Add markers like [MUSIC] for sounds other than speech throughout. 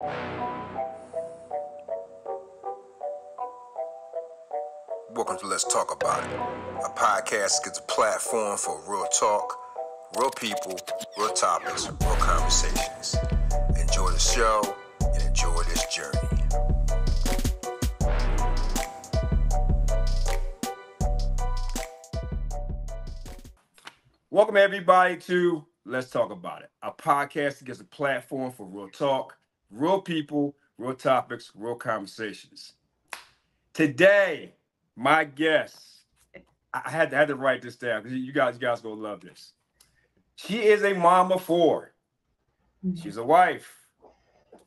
Welcome to Let's Talk About It. A podcast gets a platform for real talk, real people, real topics, real conversations. Enjoy the show and enjoy this journey. Welcome everybody to Let's Talk About It, a podcast that gives a platform for real talk, real people, real topics, real conversations. Today, my guest, I had to, had to write this down because you guys, you guys gonna love this. She is a mom of four. Mm-hmm. She's a wife.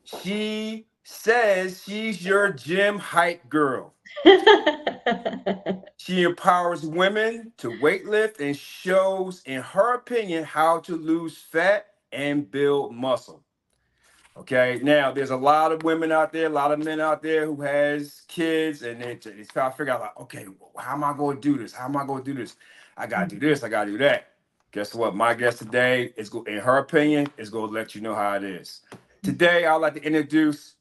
She says she's your gym hype girl. [LAUGHS] She empowers women to weightlift and shows, in her opinion, how to lose fat and build muscle. Okay, now there's a lot of women out there, a lot of men out there who has kids, and they, they try to figure out, like, okay, how am I going to do this? How am I going to do this? I got to do mm-hmm. this. I got to do that. Guess what? My guest today is, go- in her opinion, is going to let you know how it is. Mm-hmm. Today, I'd like to introduce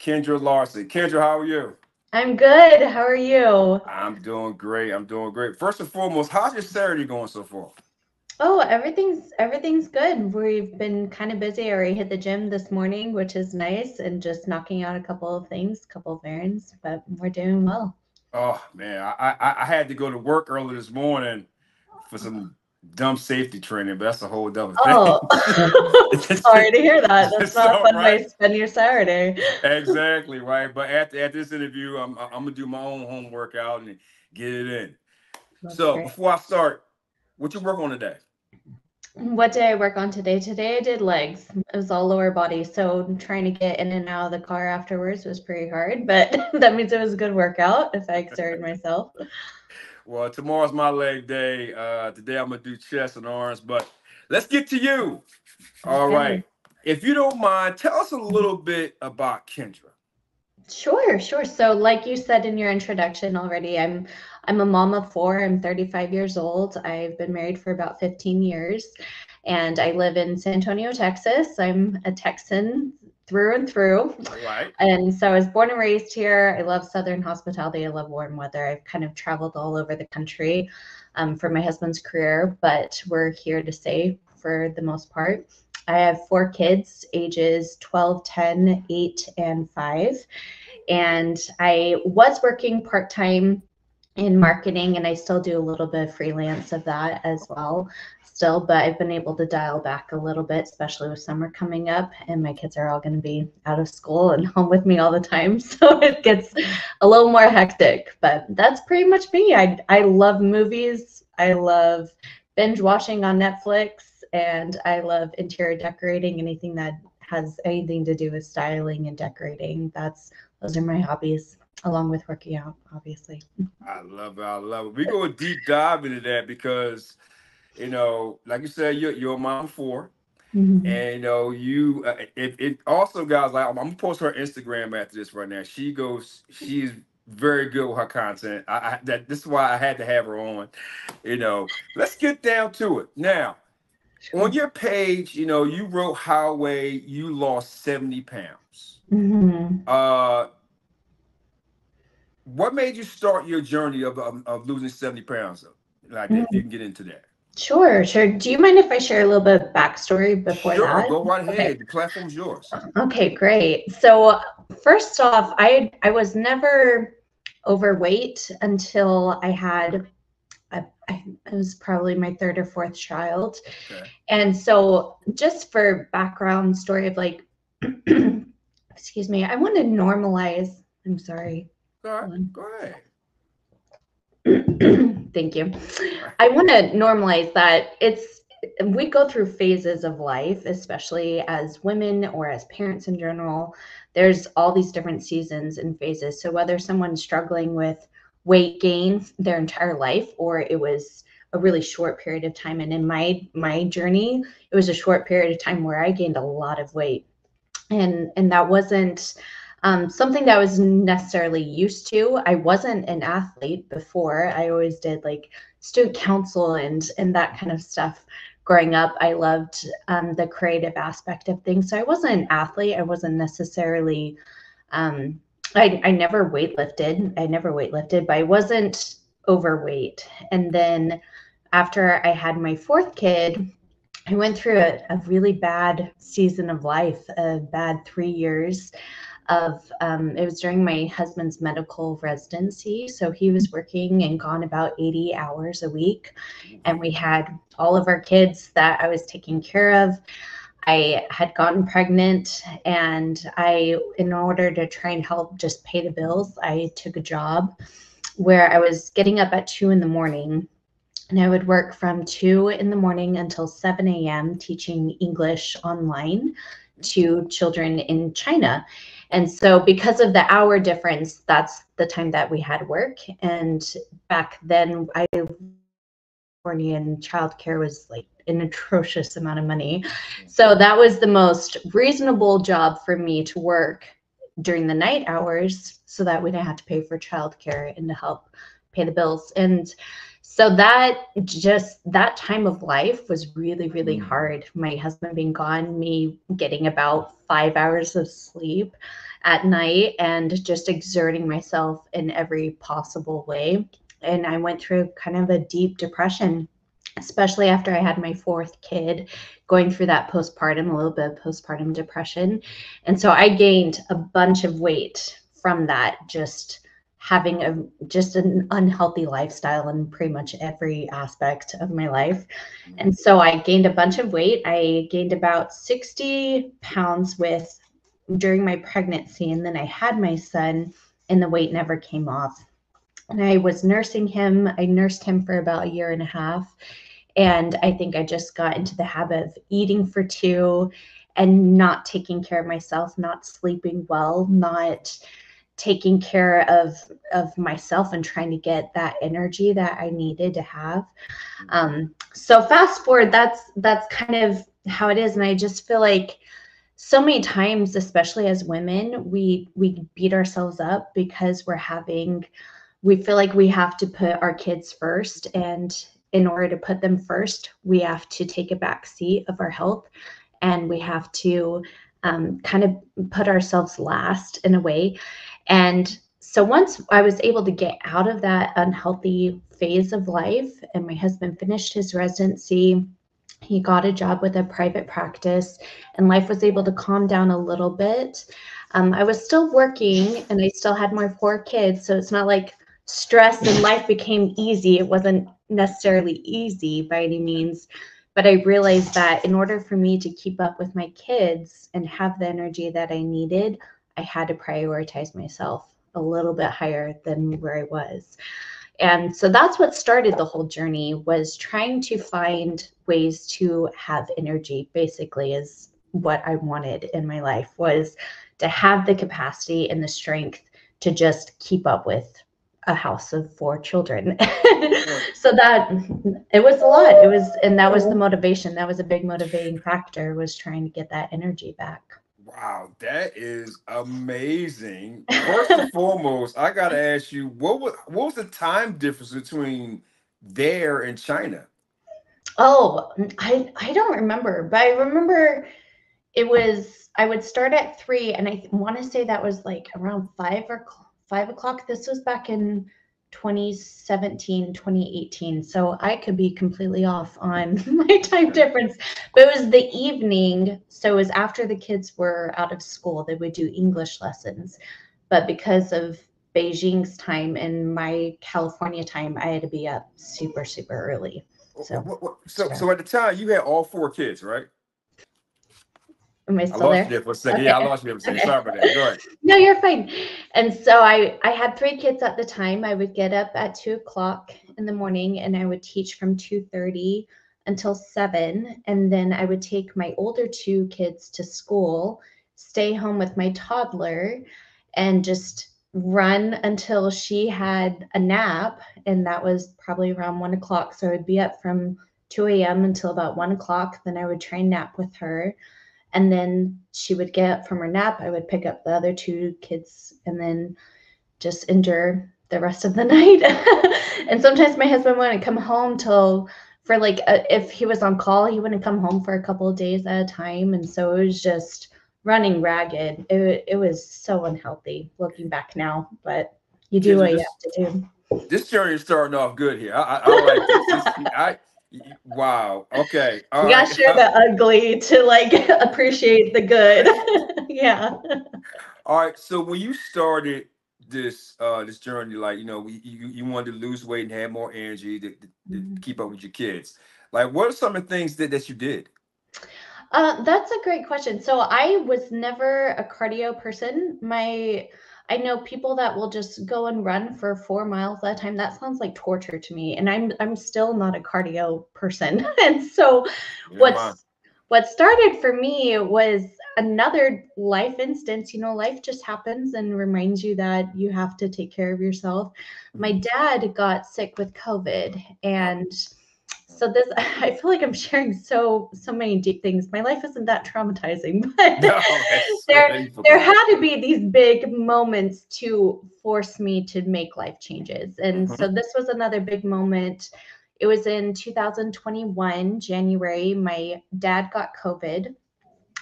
Kendra Larson. Kendra, how are you? I'm good. How are you? I'm doing great. I'm doing great. First and foremost, how's your Saturday going so far? Oh, everything's everything's good. We've been kind of busy. I already hit the gym this morning, which is nice, and just knocking out a couple of things, a couple of errands, but we're doing well. Oh man, I, I I had to go to work early this morning for some dumb safety training, but that's a whole other thing. Oh, [LAUGHS] sorry to hear that. [LAUGHS] That's It's not a fun way right. to spend your Saturday. exactly right. But after at this interview, I'm I'm gonna do my own home workout and get it in. That's so great. before I start, what you work on today? What did I work on today? Today I did legs. It was all lower body, so trying to get in and out of the car afterwards was pretty hard, but [LAUGHS] that means it was a good workout if I exerted myself. [LAUGHS] Well, tomorrow's my leg day. Uh, today I'm gonna do chest and arms, but let's get to you. All Okay. right. If you don't mind, tell us a little bit about Kendra. Sure, sure. So, like you said in your introduction already, I'm I'm a mom of four. I'm 35 years old. I've been married for about 15 years, and I live in San Antonio, Texas. I'm a Texan through and through. Right. And so I was born and raised here. I love Southern hospitality. I love warm weather. I've kind of traveled all over the country um, for my husband's career, but we're here to stay for the most part. I have four kids, ages 12, 10, 8, and 5. And I was working part time in marketing, and I still do a little bit of freelance of that as well still, but I've been able to dial back a little bit, especially with summer coming up, and my kids are all going to be out of school and [LAUGHS] home with me all the time, [LAUGHS] so it gets a little more hectic. But that's pretty much me. I I love movies. I love binge watching on Netflix, and I love interior decorating. Anything that has anything to do with styling and decorating. That's those are my hobbies, along with working out, obviously. I love it. I love it. We go a deep dive into that because, you know, like you said, you're, you're a mom of four. Mhm. And you know, you uh, it, it also guys like I'm, I'm gonna post her Instagram after this right now. She goes, she's very good with her content. I, I that this is why I had to have her on. You know, let's get down to it now. On your page, you know, you wrote how way you lost 70 pounds. Mhm. Uh, what made you start your journey of, of, of losing 70 pounds? Like, if hmm. you can get into that. Sure, sure. Do you mind if I share a little bit of backstory before sure, that? go right ahead. Okay. The platform's yours. Okay, great. So first off, I I was never overweight until I had I, I, it was probably my third or fourth child. Okay. And so just for background story of like [CLEARS THROAT] excuse me, I want to normalize. I'm sorry. All right, go ahead. [CLEARS THROAT] Thank you. I want to normalize that it's we go through phases of life, especially as women or as parents in general. There's all these different seasons and phases. So whether someone's struggling with weight gain their entire life or it was a really short period of time and in my my journey it was a short period of time where I gained a lot of weight and and that wasn't um, something that I was necessarily used to. I wasn't an athlete before. I always did like student council and and that kind of stuff growing up, I loved um, the creative aspect of things. So I wasn't an athlete. I wasn't necessarily, um, I, I never weightlifted. I never weightlifted, but I wasn't overweight. And then after I had my fourth kid, I went through a, a really bad season of life, a bad three years of um, it was during my husband's medical residency so he was working and gone about 80 hours a week and we had all of our kids that i was taking care of i had gotten pregnant and i in order to try and help just pay the bills i took a job where i was getting up at two in the morning and I would work from 2 in the morning until 7 a.m. teaching English online to children in China. And so, because of the hour difference, that's the time that we had work. And back then, I and childcare was like an atrocious amount of money. Mm-hmm. So that was the most reasonable job for me to work during the night hours so that we didn't have to pay for childcare and to help pay the bills. And so that just that time of life was really really mm. hard my husband being gone me getting about five hours of sleep at night and just exerting myself in every possible way and i went through kind of a deep depression especially after i had my fourth kid going through that postpartum a little bit of postpartum depression and so i gained a bunch of weight from that just having a just an unhealthy lifestyle in pretty much every aspect of my life. Mm-hmm. And so I gained a bunch of weight. I gained about 60 pounds with during my pregnancy and then I had my son and the weight never came off. And I was nursing him. I nursed him for about a year and a half. And I think I just got into the habit of eating for two and not taking care of myself, not sleeping well, not taking care of of myself and trying to get that energy that I needed to have. Um, so fast forward, that's that's kind of how it is, and I just feel like so many times, especially as women, we we beat ourselves up because we're having we feel like we have to put our kids first. And in order to put them first we have to take a back seat of our health. And we have to um, kind of put ourselves last in a way and so once I was able to get out of that unhealthy phase of life, and my husband finished his residency, he got a job with a private practice, and life was able to calm down a little bit. Um, I was still working and I still had my four kids. So it's not like stress and life [LAUGHS] became easy. It wasn't necessarily easy by any means. But I realized that in order for me to keep up with my kids and have the energy that I needed, I had to prioritize myself a little bit higher than where I was. And so that's what started the whole journey was trying to find ways to have energy basically is what I wanted in my life was to have the capacity and the strength to just keep up with a house of four children. [LAUGHS] so that it was a lot. It was and that was the motivation. That was a big motivating factor was trying to get that energy back. Wow, that is amazing. First and foremost, I gotta ask you, what was what was the time difference between there and China? Oh, I I don't remember, but I remember it was I would start at three, and I want to say that was like around five or five o'clock. This was back in 2017, 2018. So I could be completely off on [LAUGHS] my time difference. But it was the evening. So it was after the kids were out of school, they would do English lessons. But because of Beijing's time and my California time, I had to be up super, super early. So, so, so at the time you had all four kids, right? Am I still I lost there? you for a second. Okay. Yeah, I lost you for a second. Sorry about that. Go ahead. [LAUGHS] No, you're fine. And so I, I had three kids at the time. I would get up at two o'clock in the morning and I would teach from 2.30 until 7. And then I would take my older two kids to school, stay home with my toddler, and just run until she had a nap. And that was probably around 1 o'clock. So I would be up from 2 a.m. until about 1 o'clock. Then I would try and nap with her and then she would get up from her nap. I would pick up the other two kids and then just endure the rest of the [LAUGHS] night. [LAUGHS] and sometimes my husband wouldn't come home till for like a, if he was on call, he wouldn't come home for a couple of days at a time, and so it was just running ragged. It it was so unhealthy looking back now, but you do what you have to do. This journey is starting off good here. I, I, I like this. this I, wow. Okay. All you gotta right. share the [LAUGHS] ugly to like [LAUGHS] appreciate the good. [LAUGHS] yeah. All right. So when you started this uh this journey, like you know, you you wanted to lose weight and have more energy to, to, mm-hmm. to keep up with your kids. Like, what are some of the things that that you did? Uh, that's a great question. So I was never a cardio person. My I know people that will just go and run for four miles at a time. That sounds like torture to me. And I'm I'm still not a cardio person. [LAUGHS] and so yeah, what's what started for me was another life instance. You know, life just happens and reminds you that you have to take care of yourself. My mm-hmm. dad got sick with COVID and so this [LAUGHS] i feel like i'm sharing so so many deep things. My life isn't that traumatizing [LAUGHS] but no, [LAUGHS] there there had to be these big moments to force me to make life changes. And mm-hmm. so this was another big moment. It was in 2021 january. My dad got covid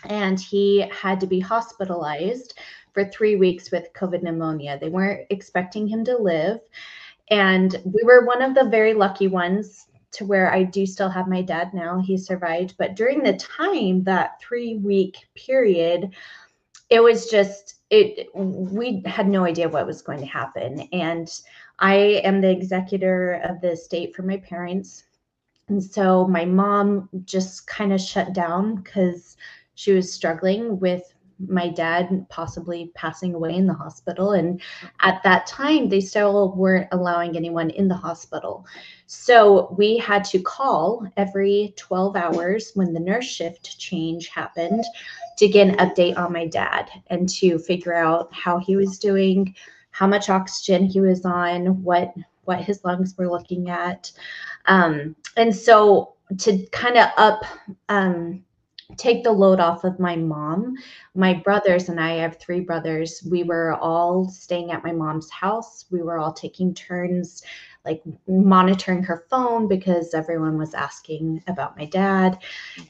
and he had to be hospitalized for three weeks with covid pneumonia. They weren't expecting him to live. And we were one of the very lucky ones to where I do still have my dad now. He survived. But during the time, that three week period, it was just, it, we had no idea what was going to happen. And I am the executor of the estate for my parents. And so my mom just kind of shut down because she was struggling with my dad possibly passing away in the hospital. And at that time, they still weren't allowing anyone in the hospital. So we had to call every 12 hours when the nurse shift change happened to get an update on my dad and to figure out how he was doing, how much oxygen he was on, what what his lungs were looking at. Um, and so to kind of up um, take the load off of my mom. My brothers and I, have three brothers. We were all staying at my mom's house. We were all taking turns like monitoring her phone because everyone was asking about my dad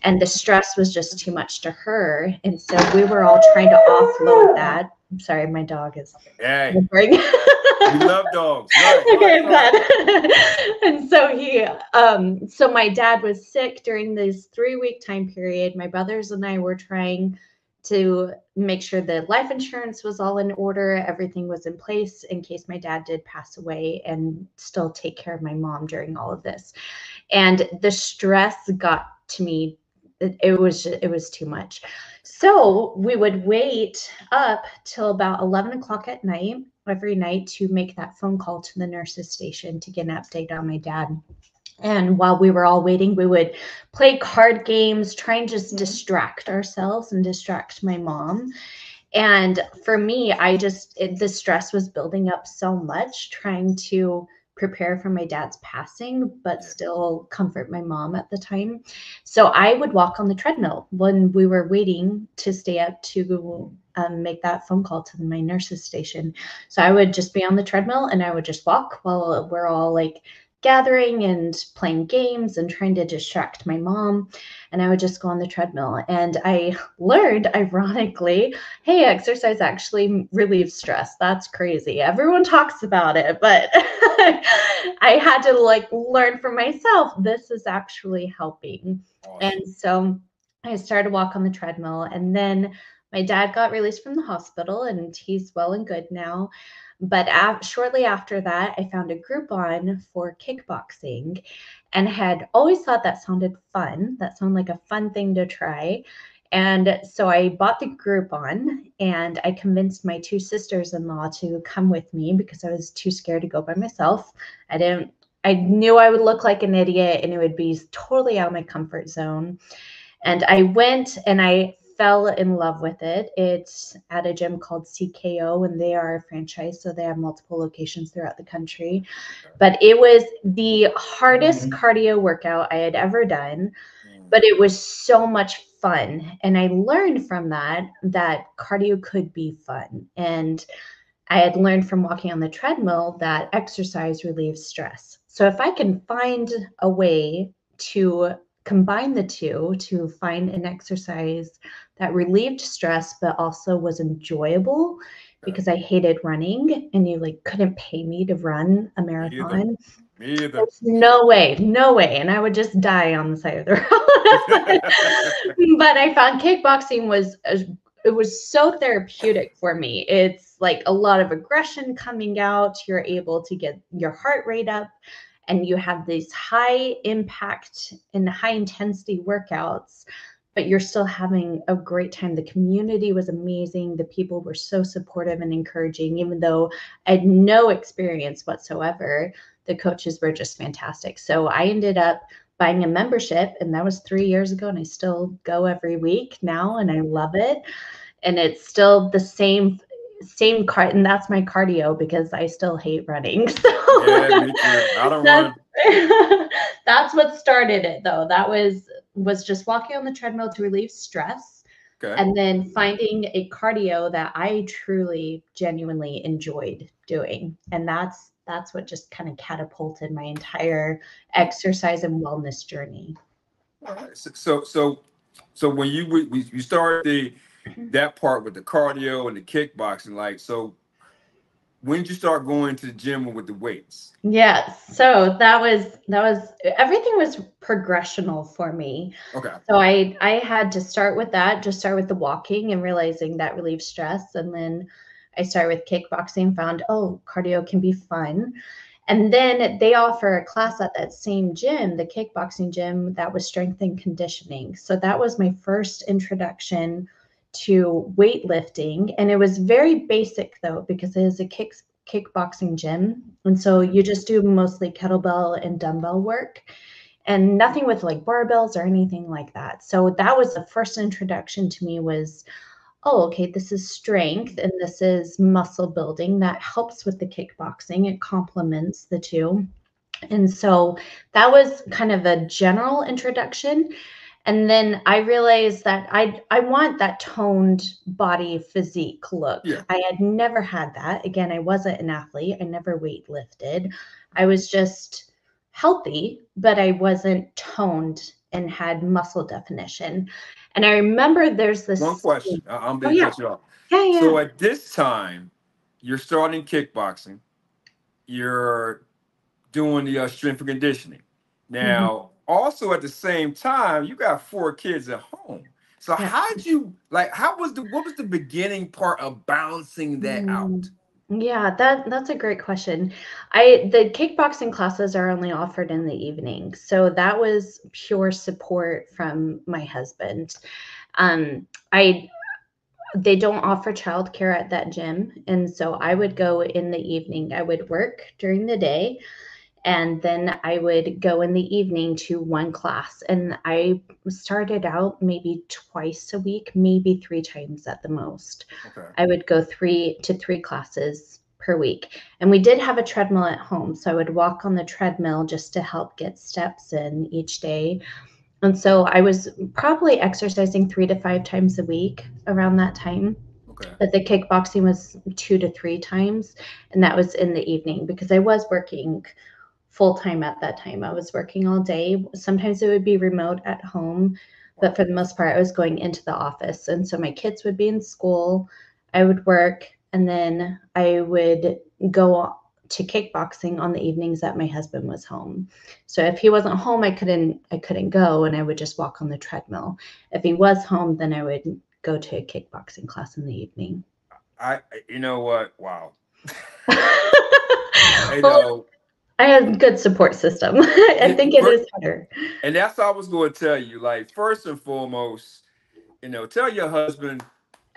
and the stress was just too much to her and so we were all trying to offload that i'm sorry my dog is hey. we love dogs [LAUGHS] right. okay bad. [LAUGHS] and so he um so my dad was sick during this three week time period my brothers and i were trying to make sure the life insurance was all in order, everything was in place in case my dad did pass away, and still take care of my mom during all of this. And the stress got to me. It, it was it was too much. So we would wait up till about 11 o'clock at night every night to make that phone call to the nurses station to get an update on my dad. And while we were all waiting, we would play card games, try and just mm-hmm. distract ourselves and distract my mom. And for me, I just, it, the stress was building up so much trying to prepare for my dad's passing, but still comfort my mom at the time. So I would walk on the treadmill when we were waiting to stay up to um, make that phone call to my nurse's station. So I would just be on the treadmill and I would just walk while we're all like gathering and playing games and trying to distract my mom. And I would just go on the treadmill. And I [LAUGHS] learned, ironically, hey, exercise actually relieves stress. That's crazy. Everyone talks about it, but [LAUGHS] I had to like learn for myself this is actually helping. And so I started to walk on the treadmill. And then my dad got released from the hospital and he's well and good now. But af- shortly after that, I found a Groupon for kickboxing and had always thought that sounded fun. That sounded like a fun thing to try. And so I bought the Groupon and I convinced my two sisters in law to come with me because I was too scared to go by myself. I didn't, I knew I would look like an idiot and it would be totally out of my comfort zone. And I went and I fell in love with it. It's at a gym called CKO, and they are a franchise, so they have multiple locations throughout the country. But it was the hardest mm-hmm. cardio workout I had ever done, mm. but it was so much fun. And I learned from that that cardio could be fun. And I had learned from walking on the treadmill that exercise relieves stress. So if I can find a way to combine the two to find an exercise that relieved stress but also was enjoyable because I hated running and you like couldn't pay me to run a marathon. Me either. There's no way, no way. And I would just die on the side of the road. [LAUGHS] but I found kickboxing was uh, it was so therapeutic for me. It's like a lot of aggression coming out. You're able to get your heart rate up and you have these high impact and high intensity workouts but you're still having a great time. The community was amazing. The people were so supportive and encouraging, even though I had no experience whatsoever. The coaches were just fantastic. So I ended up buying a membership, and that was three years ago, and I still go every week now, and I love it. And it's still the same same card and that's my cardio because I still hate running. [LAUGHS] So Yeah. I don't run. that's, [LAUGHS] that's what started it though. That was was just walking on the treadmill to relieve stress Okay. and then finding a cardio that I truly genuinely enjoyed doing. And that's that's what just kind of catapulted my entire exercise and wellness journey. Right. So, so, so, so when you you started the [LAUGHS] that part with the cardio and the kickboxing, like, so when did you start going to the gym with the weights? Yes. So that was that was everything was progressional for me. Okay. So I I had to start with that, just start with the walking and realizing that relieves stress. And then I started with kickboxing, found oh, cardio can be fun. And then they offer a class at that same gym, the kickboxing gym, that was strength and conditioning. So that was my first introduction to weightlifting. And it was very basic though, because it is a kick kickboxing gym. And so you just do mostly kettlebell and dumbbell work and nothing with like barbells or anything like that. So that was the first introduction to me was oh okay this is strength and this is muscle building that helps with the kickboxing it complements the two and so that was kind of a general introduction and then i realized that i i want that toned body physique look Yeah. i had never had that again i wasn't an athlete i never weight lifted i was just healthy but i wasn't toned and had muscle definition and i remember there's this One question. I'm Oh, being yeah. cut you off. yeah yeah So at this time, you're starting kickboxing. You're doing the uh, strength and conditioning. Now, Mm-hmm. Also at the same time, you got four kids at home. So how'd you like? How was the what was the beginning part of balancing that out? Mm. Yeah, that that's a great question. I the kickboxing classes are only offered in the evening. So that was pure support from my husband. Um I they don't offer childcare at that gym and so I would go in the evening. I would work during the day and then I would go in the evening to one class and I started out maybe twice a week, maybe 3 times at the most. Okay. I would go three to three classes per week. And we did have a treadmill at home. So I would walk on the treadmill just to help get steps in each day. And so I was probably exercising three to five times a week around that time. Okay. But the kickboxing was two to three times. And that was in the evening because I was working full time at that time. I was working all day. Sometimes it would be remote at home, but for the most part, I was going into the office. And so my kids would be in school, I would work, and then I would go to kickboxing on the evenings that my husband was home. So if he wasn't home, I couldn't I couldn't go and I would just walk on the treadmill. If he was home, then I would go to a kickboxing class in the evening. I you know what? Wow. [LAUGHS] [LAUGHS] I know, I have a good support system. [LAUGHS] I think it is better. and that's what I was going to tell you. Like first and foremost, you know, tell your husband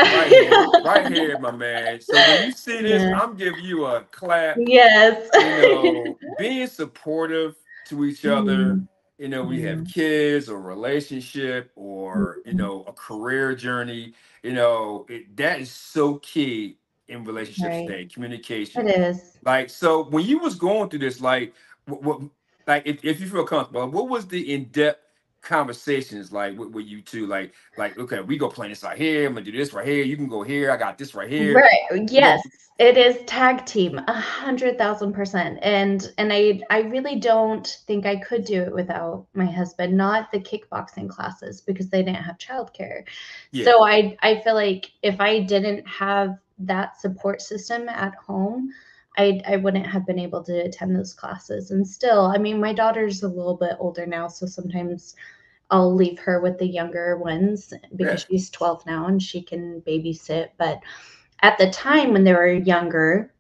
right here, right [LAUGHS] here, my man. So when you see this, Yeah. I'm giving you a clap. yes. You know, [LAUGHS] being supportive to each other. Mhm. You know, we have Mhm. kids or relationship or you Mhm. know a career journey. You know, it, that is so key in relationships Right. today. Communication. It is. Like, so when you was going through this, like, what, what like, if, if you feel comfortable, what was the in-depth conversations like with, with you two? Like, like, okay, we go plan this right here. I'm gonna do this right here. You can go here. I got this right here. Right. Yes, it is tag team, a hundred thousand percent. And and I I really don't think I could do it without my husband. Not the kickboxing classes because they didn't have childcare. Yeah. So I I feel like if I didn't have that support system at home, I, I wouldn't have been able to attend those classes. And still, I mean, my daughter's a little bit older now, so sometimes I'll leave her with the younger ones because Yeah. she's 12 now and she can babysit. But at the time when they were younger,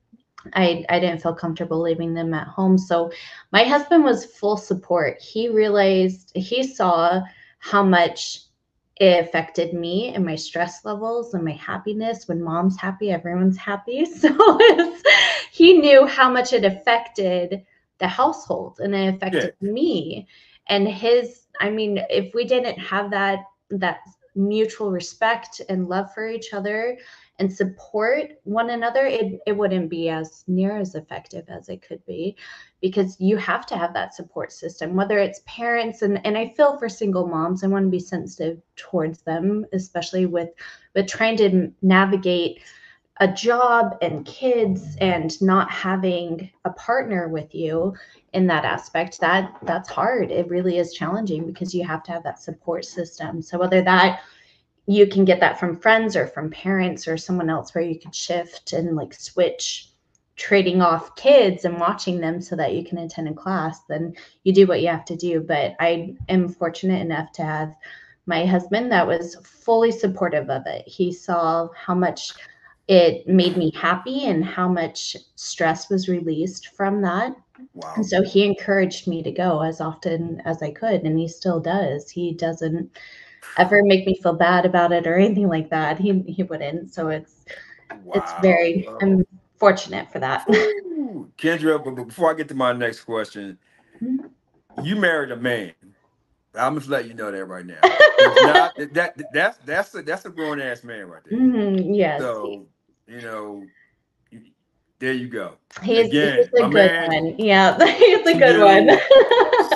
I, I didn't feel comfortable leaving them at home. So my husband was full support. He realized, he saw how much it affected me and my stress levels and my happiness. When mom's happy, everyone's happy. [LAUGHS] So he knew how much it affected the household and it affected me and his i mean if we didn't have that that mutual respect and love for each other and support one another it, it wouldn't be as near as effective as it could be because you have to have that support system whether it's parents and and i feel for single moms i want to be sensitive towards them especially with with trying to navigate a job and kids and not having a partner with you in that aspect that that's hard. It really is challenging because you have to have that support system. So whether that you can get that from friends or from parents or someone else where you can shift and like switch trading off kids and watching them so that you can attend a class then you do what you have to do but i am fortunate enough to have my husband that was fully supportive of it he saw how much it made me happy and how much stress was released from that Wow. and so he encouraged me to go as often as I could, and he still does. He doesn't ever make me feel bad about it or anything like that. He he wouldn't. So it's it's very Wow. I'm fortunate for that. Ooh, Kendra, but before I get to my next question, Mhm. you married a man. I'm just letting you know that right now. [LAUGHS] Not, that, that that's that's a that's a grown ass man right there. Mhm, yes, So you know, there you go. he's, again, he's a good man, one. Yeah, [LAUGHS] he's a good one.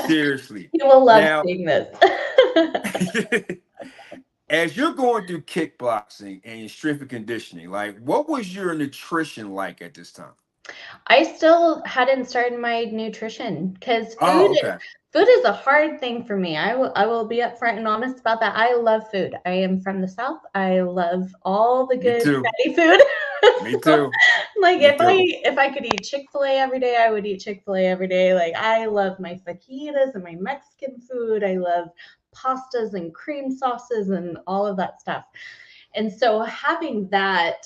[LAUGHS] Seriously. he will love Now- seeing this. [LAUGHS] As you're going through kickboxing and strength and conditioning, like what was your nutrition like at this time? I still hadn't started my nutrition because oh, food Oh, okay. food is a hard thing for me. I will I will be upfront and honest about that. I love food. I am from the south. I love all the good fatty food. [LAUGHS] Me too. like Me if I if I could eat Chick-fil-A every day, I would eat Chick-fil-A every day. Like I love my fajitas and my Mexican food. I love pastas and cream sauces and all of that stuff. And so having that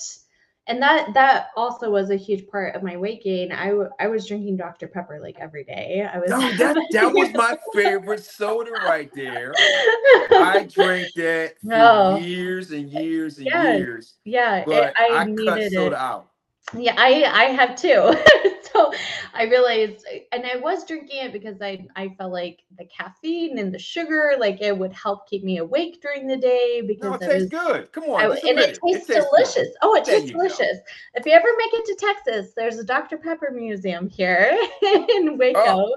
and that that also was a huge part of my weight gain. I w- I was drinking Dr Pepper like every day. I was No, [LAUGHS] that that was my favorite soda right there. I [LAUGHS] drank that for No. years and years and Yes, years, yeah, it- but I, I, cut needed soda it. out. Yeah, I I have too. [LAUGHS] [LAUGHS] so I realized, and I was drinking it because I I felt like the caffeine and the sugar, like it would help keep me awake during the day No, because it I tastes was. good. Come on, I, and it it. tastes good. delicious. Oh, it There tastes you go. delicious. If you ever make it to Texas, there's a Dr. Pepper museum here [LAUGHS] in Waco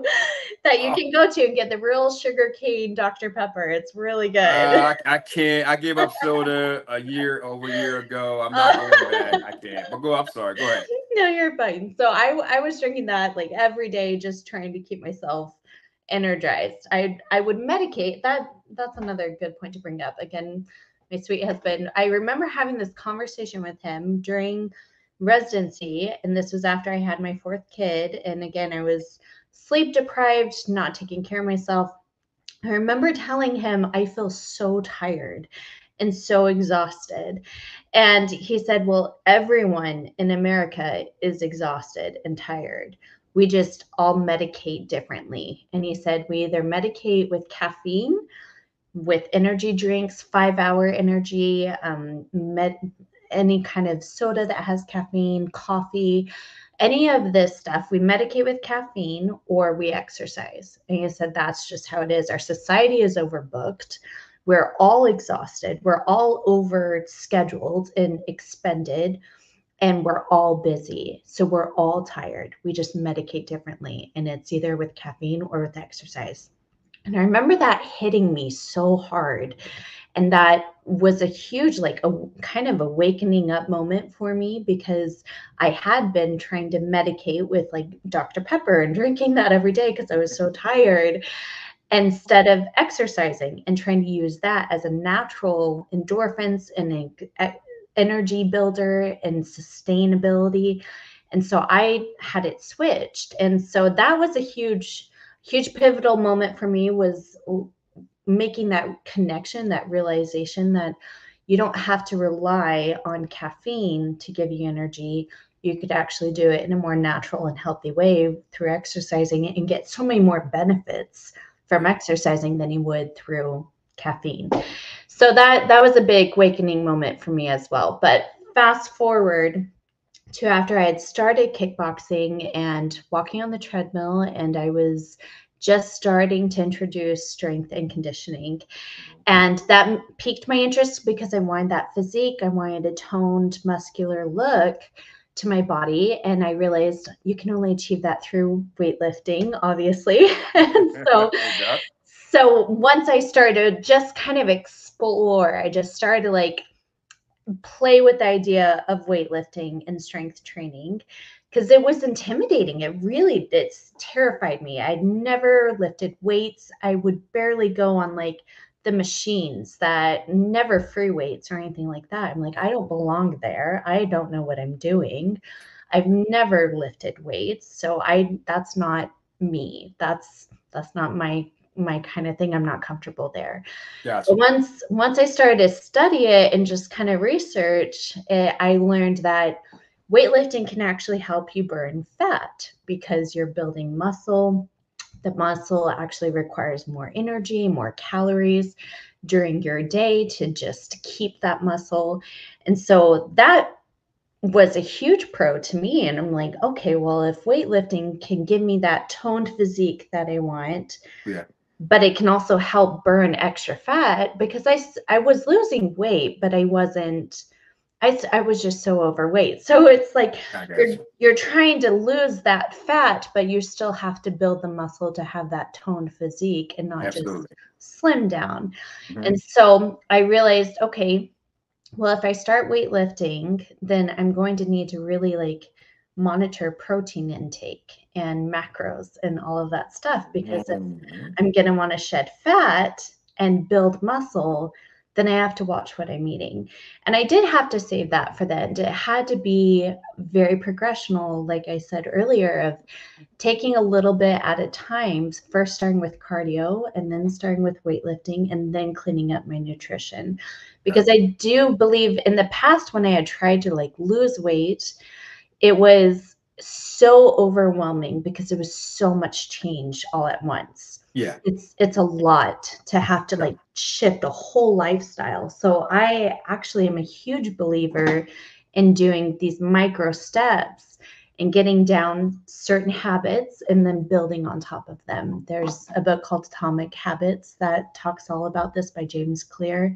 that you Oh. can go to and get the real sugar cane Dr. Pepper. It's really good. Uh, I, I can't. I gave up soda a year over a year ago. I'm not [LAUGHS] going back. I can't. But go. I'm sorry. Go ahead. No, you're fine. So I I was drinking that like every day, just trying to keep myself energized. I I would medicate. That that's another good point to bring up. Again, my sweet husband. I remember having this conversation with him during residency, and this was after I had my fourth kid. And again, I was sleep deprived, not taking care of myself. I remember telling him I feel so tired and so exhausted. And he said, Well, everyone in America is exhausted and tired. We just all medicate differently. And he said, We either medicate with caffeine, with energy drinks, five hour energy, um, med- any kind of soda that has caffeine, coffee, any of this stuff, we medicate with caffeine or we exercise. And he said, That's just how it is. Our society is overbooked we're all exhausted we're all over scheduled and expended and we're all busy so we're all tired we just medicate differently and it's either with caffeine or with exercise And I remember that hitting me so hard. And that was a huge, like, a kind of awakening up moment for me because I had been trying to medicate with like Dr. Pepper and drinking that every day because I was so tired instead of exercising and trying to use that as a natural endorphins and energy builder and sustainability. And so I had it switched. And so that was a huge, huge pivotal moment for me was making that connection, that realization that you don't have to rely on caffeine to give you energy. You could actually do it in a more natural and healthy way through exercising and get so many more benefits from exercising than you would through caffeine. So that that was a big awakening moment for me as well. But fast forward to after I had started kickboxing and walking on the treadmill and I was just starting to introduce strength and conditioning. And that piqued my interest because I wanted that physique. I wanted a toned, muscular look to my body and i realized you can only achieve that through weightlifting obviously. [LAUGHS] And [LAUGHS] so so once i started just kind of explore i just started to like play with the idea of weightlifting and strength training because it was intimidating. It really it's terrified me. I'd never lifted weights. I would barely go on like the machines that never free weights or anything like that. I'm like, I don't belong there. I don't know what I'm doing. I've never lifted weights. So I that's not me. That's that's not my my kind of thing. I'm not comfortable there. Yeah. But once once I started to study it and just kind of research, it, I learned that weightlifting can actually help you burn fat because you're building muscle the muscle actually requires more energy, more calories during your day to just keep that muscle. And so that was a huge pro to me. And I'm like, okay, well, if weightlifting can give me that toned physique that I want, yeah. but it can also help burn extra fat because I, I was losing weight, but I wasn't I, I was just so overweight. So it's like you're, you're trying to lose that fat, but you still have to build the muscle to have that toned physique and not Absolutely. just slim down. Mm-hmm. And so I realized, okay, well, if I start weightlifting, then I'm going to need to really like monitor protein intake and macros and all of that stuff because mm-hmm. if I'm going to want to shed fat and build muscle, then I have to watch what I'm eating. And I did have to save that for the end. It had to be very progressional, like I said earlier, of taking a little bit at a time, first starting with cardio and then starting with weightlifting and then cleaning up my nutrition. Because I do believe in the past when I had tried to like lose weight, it was so overwhelming because it was so much change all at once yeah. It's it's a lot to have to like shift a whole lifestyle. So i actually am a huge believer in doing these micro steps and getting down certain habits and then building on top of them. There's a book called atomic habits that talks all about this by james clear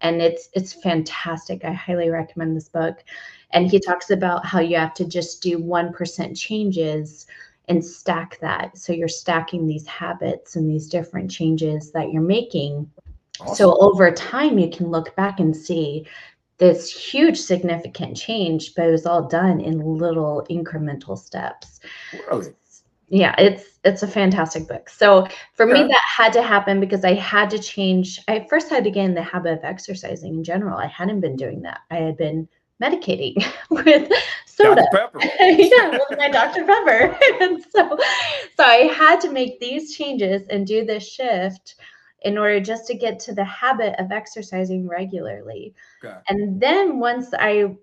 and it's it's fantastic. I highly recommend this book. And he talks about how you have to just do 1% changes and stack that. So you're stacking these habits and these different changes that you're making. Awesome. So over time, you can look back and see this huge significant change, but it was all done in little incremental steps. Really? Yeah, it's it's a fantastic book. So for yeah. me, that had to happen because I had to change. I first had to get in the habit of exercising in general. I hadn't been doing that. I had been medicating [LAUGHS] with soda. [LAUGHS] Yeah, with my Dr. Pepper. [LAUGHS] and so so I had to make these changes and do this shift in order just to get to the habit of exercising regularly. Okay. And then once I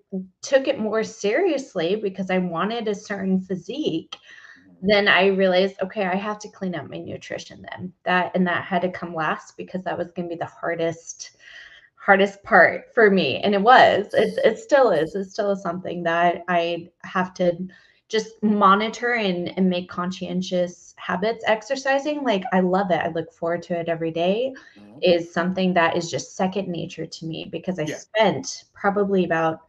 took it more seriously because I wanted a certain physique, mm-hmm. then I realized, okay, I have to clean up my nutrition then. That and that had to come last because that was going to be the hardest hardest part for me and it was it, it still is it still is something that i have to just monitor and, and make conscientious habits exercising like i love it i look forward to it every day, mm-hmm. is something that is just second nature to me because i yeah. spent probably about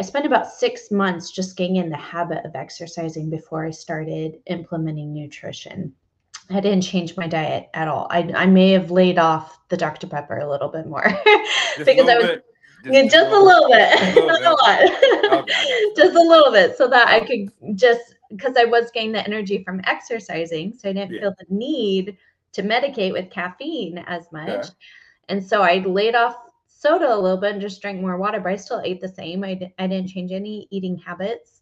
i spent about six months just getting in the habit of exercising before i started implementing nutrition I didn't change my diet at all. I, I may have laid off the Dr. Pepper a little bit more [LAUGHS] because I was bit. yeah, just, a little bit, not [LAUGHS] a lot, Okay, [LAUGHS] just a little bit, so that I could just because I was getting the energy from exercising, so I didn't Yeah. feel the need to medicate with caffeine as much. Okay. And so I laid off soda a little bit and just drank more water, but I still ate the same. I, I didn't change any eating habits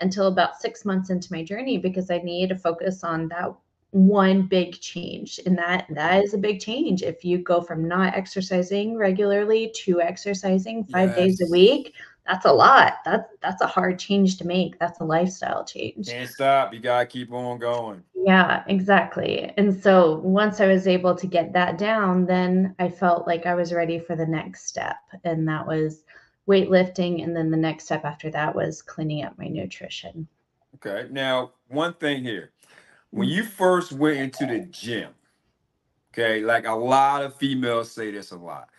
until about six months into my journey because I needed to focus on that one big change. And that that is a big change. If you go from not exercising regularly to exercising five days a week, that's a lot. That's that's a hard change to make. That's a lifestyle change. Can't stop. You gotta keep on going. Yeah, exactly. And so once I was able to get that down, then I felt like I was ready for the next step. And that was weightlifting. And then the next step after that was cleaning up my nutrition. Okay. Now, one thing here. When you first went into the gym, okay, like a lot of females say this a lot.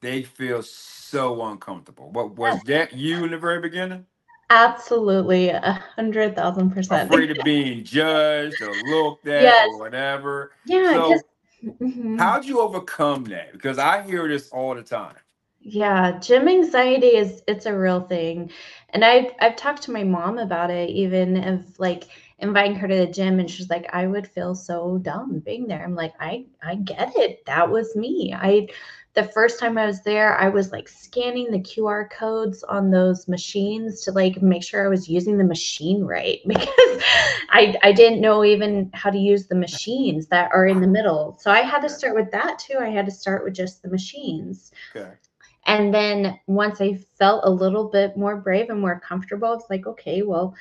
They feel so uncomfortable. What was that you in the very beginning? Absolutely, a hundred thousand percent. Afraid of being judged or looked at Yes. or whatever. Yeah, So, Mhm. How'd you overcome that? Because I hear this all the time. Yeah, gym anxiety is it's a real thing. And I've I've talked to my mom about it, even of like inviting her to the gym and she's like, I would feel so dumb being there. I'm like, I I get it. That was me. I the first time I was there, I was like scanning the QR codes on those machines to like make sure I was using the machine right [LAUGHS] because I I didn't know even how to use the machines that are in the middle. So I had to start with that too. I had to start with just the machines. Okay. And then once I felt a little bit more brave and more comfortable, it's like, okay, well,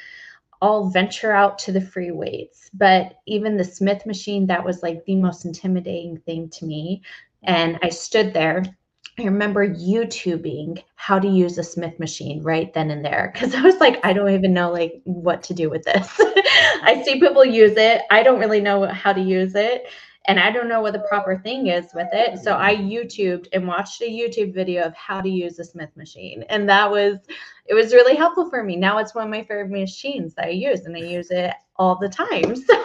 I'll venture out to the free weights. But even the Smith machine, that was like the most intimidating thing to me. And I stood there. I remember YouTubing how to use a Smith machine right then and there because [LAUGHS] I was like, I don't even know like what to do with this. [LAUGHS] I see people use it. I don't really know how to use it and I don't know what the proper thing is with it. So I YouTubed and watched a YouTube video of how to use a Smith machine. And that was it was really helpful for me. Now it's one of my favorite machines that I use and I use it all the time. [LAUGHS] So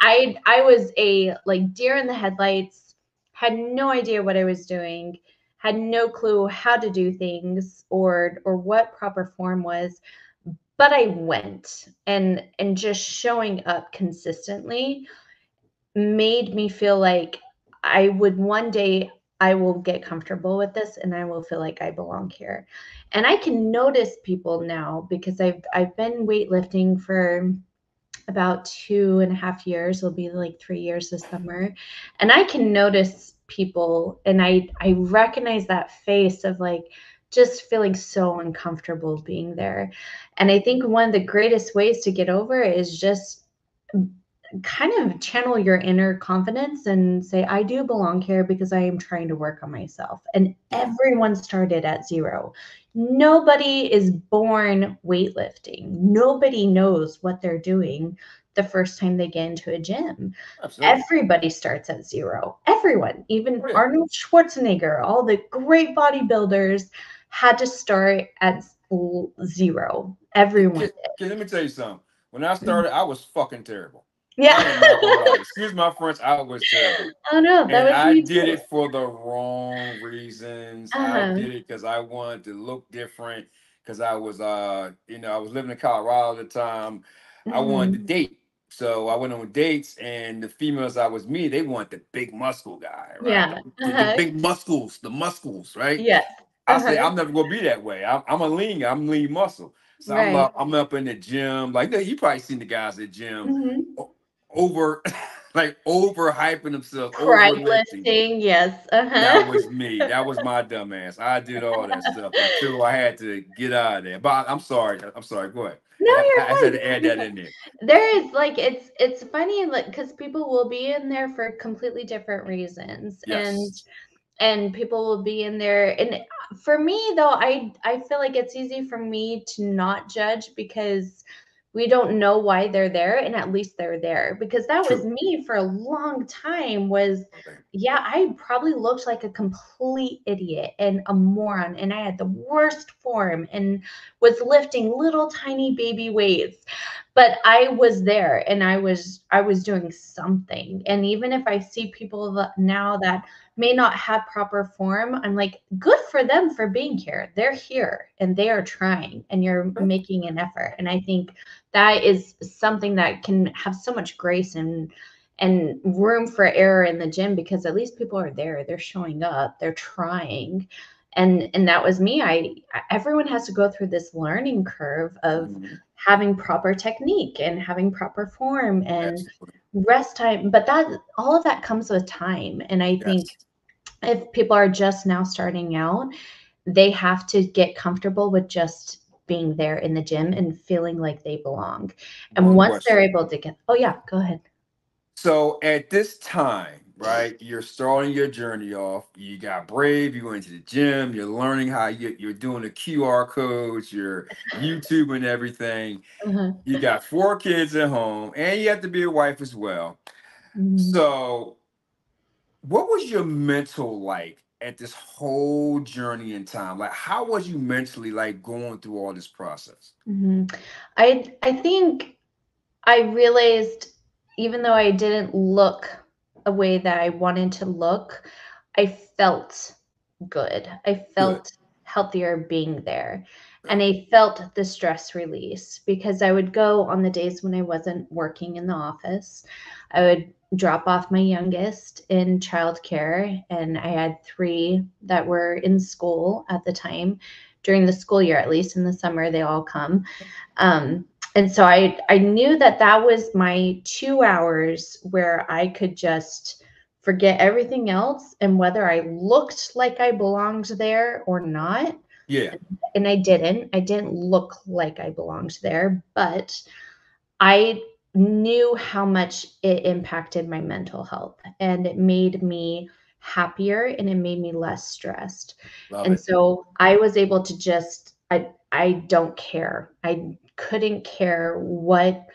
I I was a like deer in the headlights, had no idea what I was doing, had no clue how to do things or or what proper form was. But I went and and just showing up consistently made me feel like I would one day I will get comfortable with this and I will feel like I belong here. And I can notice people now because I've I've been weightlifting for about two and a half years. It'll be like three years this summer. And I can notice people and I I recognize that face of like just feeling so uncomfortable being there. And I think one of the greatest ways to get over is just kind of channel your inner confidence and say, I do belong here because I am trying to work on myself. And everyone started at zero. Nobody is born weightlifting. Nobody knows what they're doing the first time they get into a gym. Absolutely. Everybody starts at zero. Everyone, even yeah. Arnold Schwarzenegger, all the great bodybuilders had to start at zero. Everyone did. okay, let me tell you something. When I mm-hmm. started, I was fucking terrible. I Yeah. am not gonna lie. Excuse my French, I was terrible. oh no, that and was I did too. it for the wrong reasons. I Uh-huh. did it because I wanted to look different. Because I was, uh, you know, I was living in Colorado at the time. I wanted to Mhm. date, so I went on dates, and the females I was meeting, they want the big muscle guy, right? Yeah, The, the uh-huh. big muscles, the muscles, right? Yeah. I said, uh-huh. I'm never gonna be that way. I'm, I'm a lean, guy, I'm lean muscle. So I'm up, I'm up in the gym. Like you probably seen the guys at gym Mhm. Over [LAUGHS] like over hyping overlifting. lifting, yes. Uh-huh. That was [LAUGHS] me. That was my dumb ass. I did all that stuff until I had to get out of there. But I'm sorry. I'm sorry. Go ahead. no, I, you're I had to add that in there. [LAUGHS] there is like it's it's funny like because people will be in there for completely different reasons and and people will be in there and for me though i i feel like it's easy for me to not judge because we don't know why they're there and at least they're there because that True. was me for a long time was yeah i probably looked like a complete idiot and a moron and i had the worst form and was lifting little tiny baby weights but i was there and i was i was doing something and even if i see people that now that may not have proper form i'm like good for them for being here. They're here and they are trying and you're making an effort and i think that is something that can have so much grace and and room for error in the gym because at least people are there. They're showing up. They're trying. And and that was me. I everyone has to go through this learning curve of Mhm. having proper technique and having proper form and Absolutely. rest time. But that all of that comes with time. And i think if people are just now starting out they have to get comfortable with just being there in the gym and feeling like they belong and One once question. they're able to get oh yeah go ahead So at this time, right, you're starting your journey off. You got brave. You went to the gym. You're learning how you, you're doing the QR codes. You're YouTube and everything. Uh-huh. You got four kids at home, and you have to be a wife as well. Mhm. So, what was your mental like at this whole journey in time? Like, how was you mentally like going through all this process? Mhm. I I think I realized even though I didn't look a way that I wanted to look, I felt good. I felt healthier being there. And I felt the stress release because I would go on the days when I wasn't working in the office. I would drop off my youngest in childcare, and I had three that were in school at the time during the school year, at least in the summer, they all come. Um, and so I, I knew that that was my two hours where I could just forget everything else and whether I looked like I belonged there or not Yeah. and I didn't. I didn't look like I belonged there, but I knew how much it impacted my mental health and it made me happier and it made me less stressed. Love and it. so I was able to just I I don't care. I couldn't care what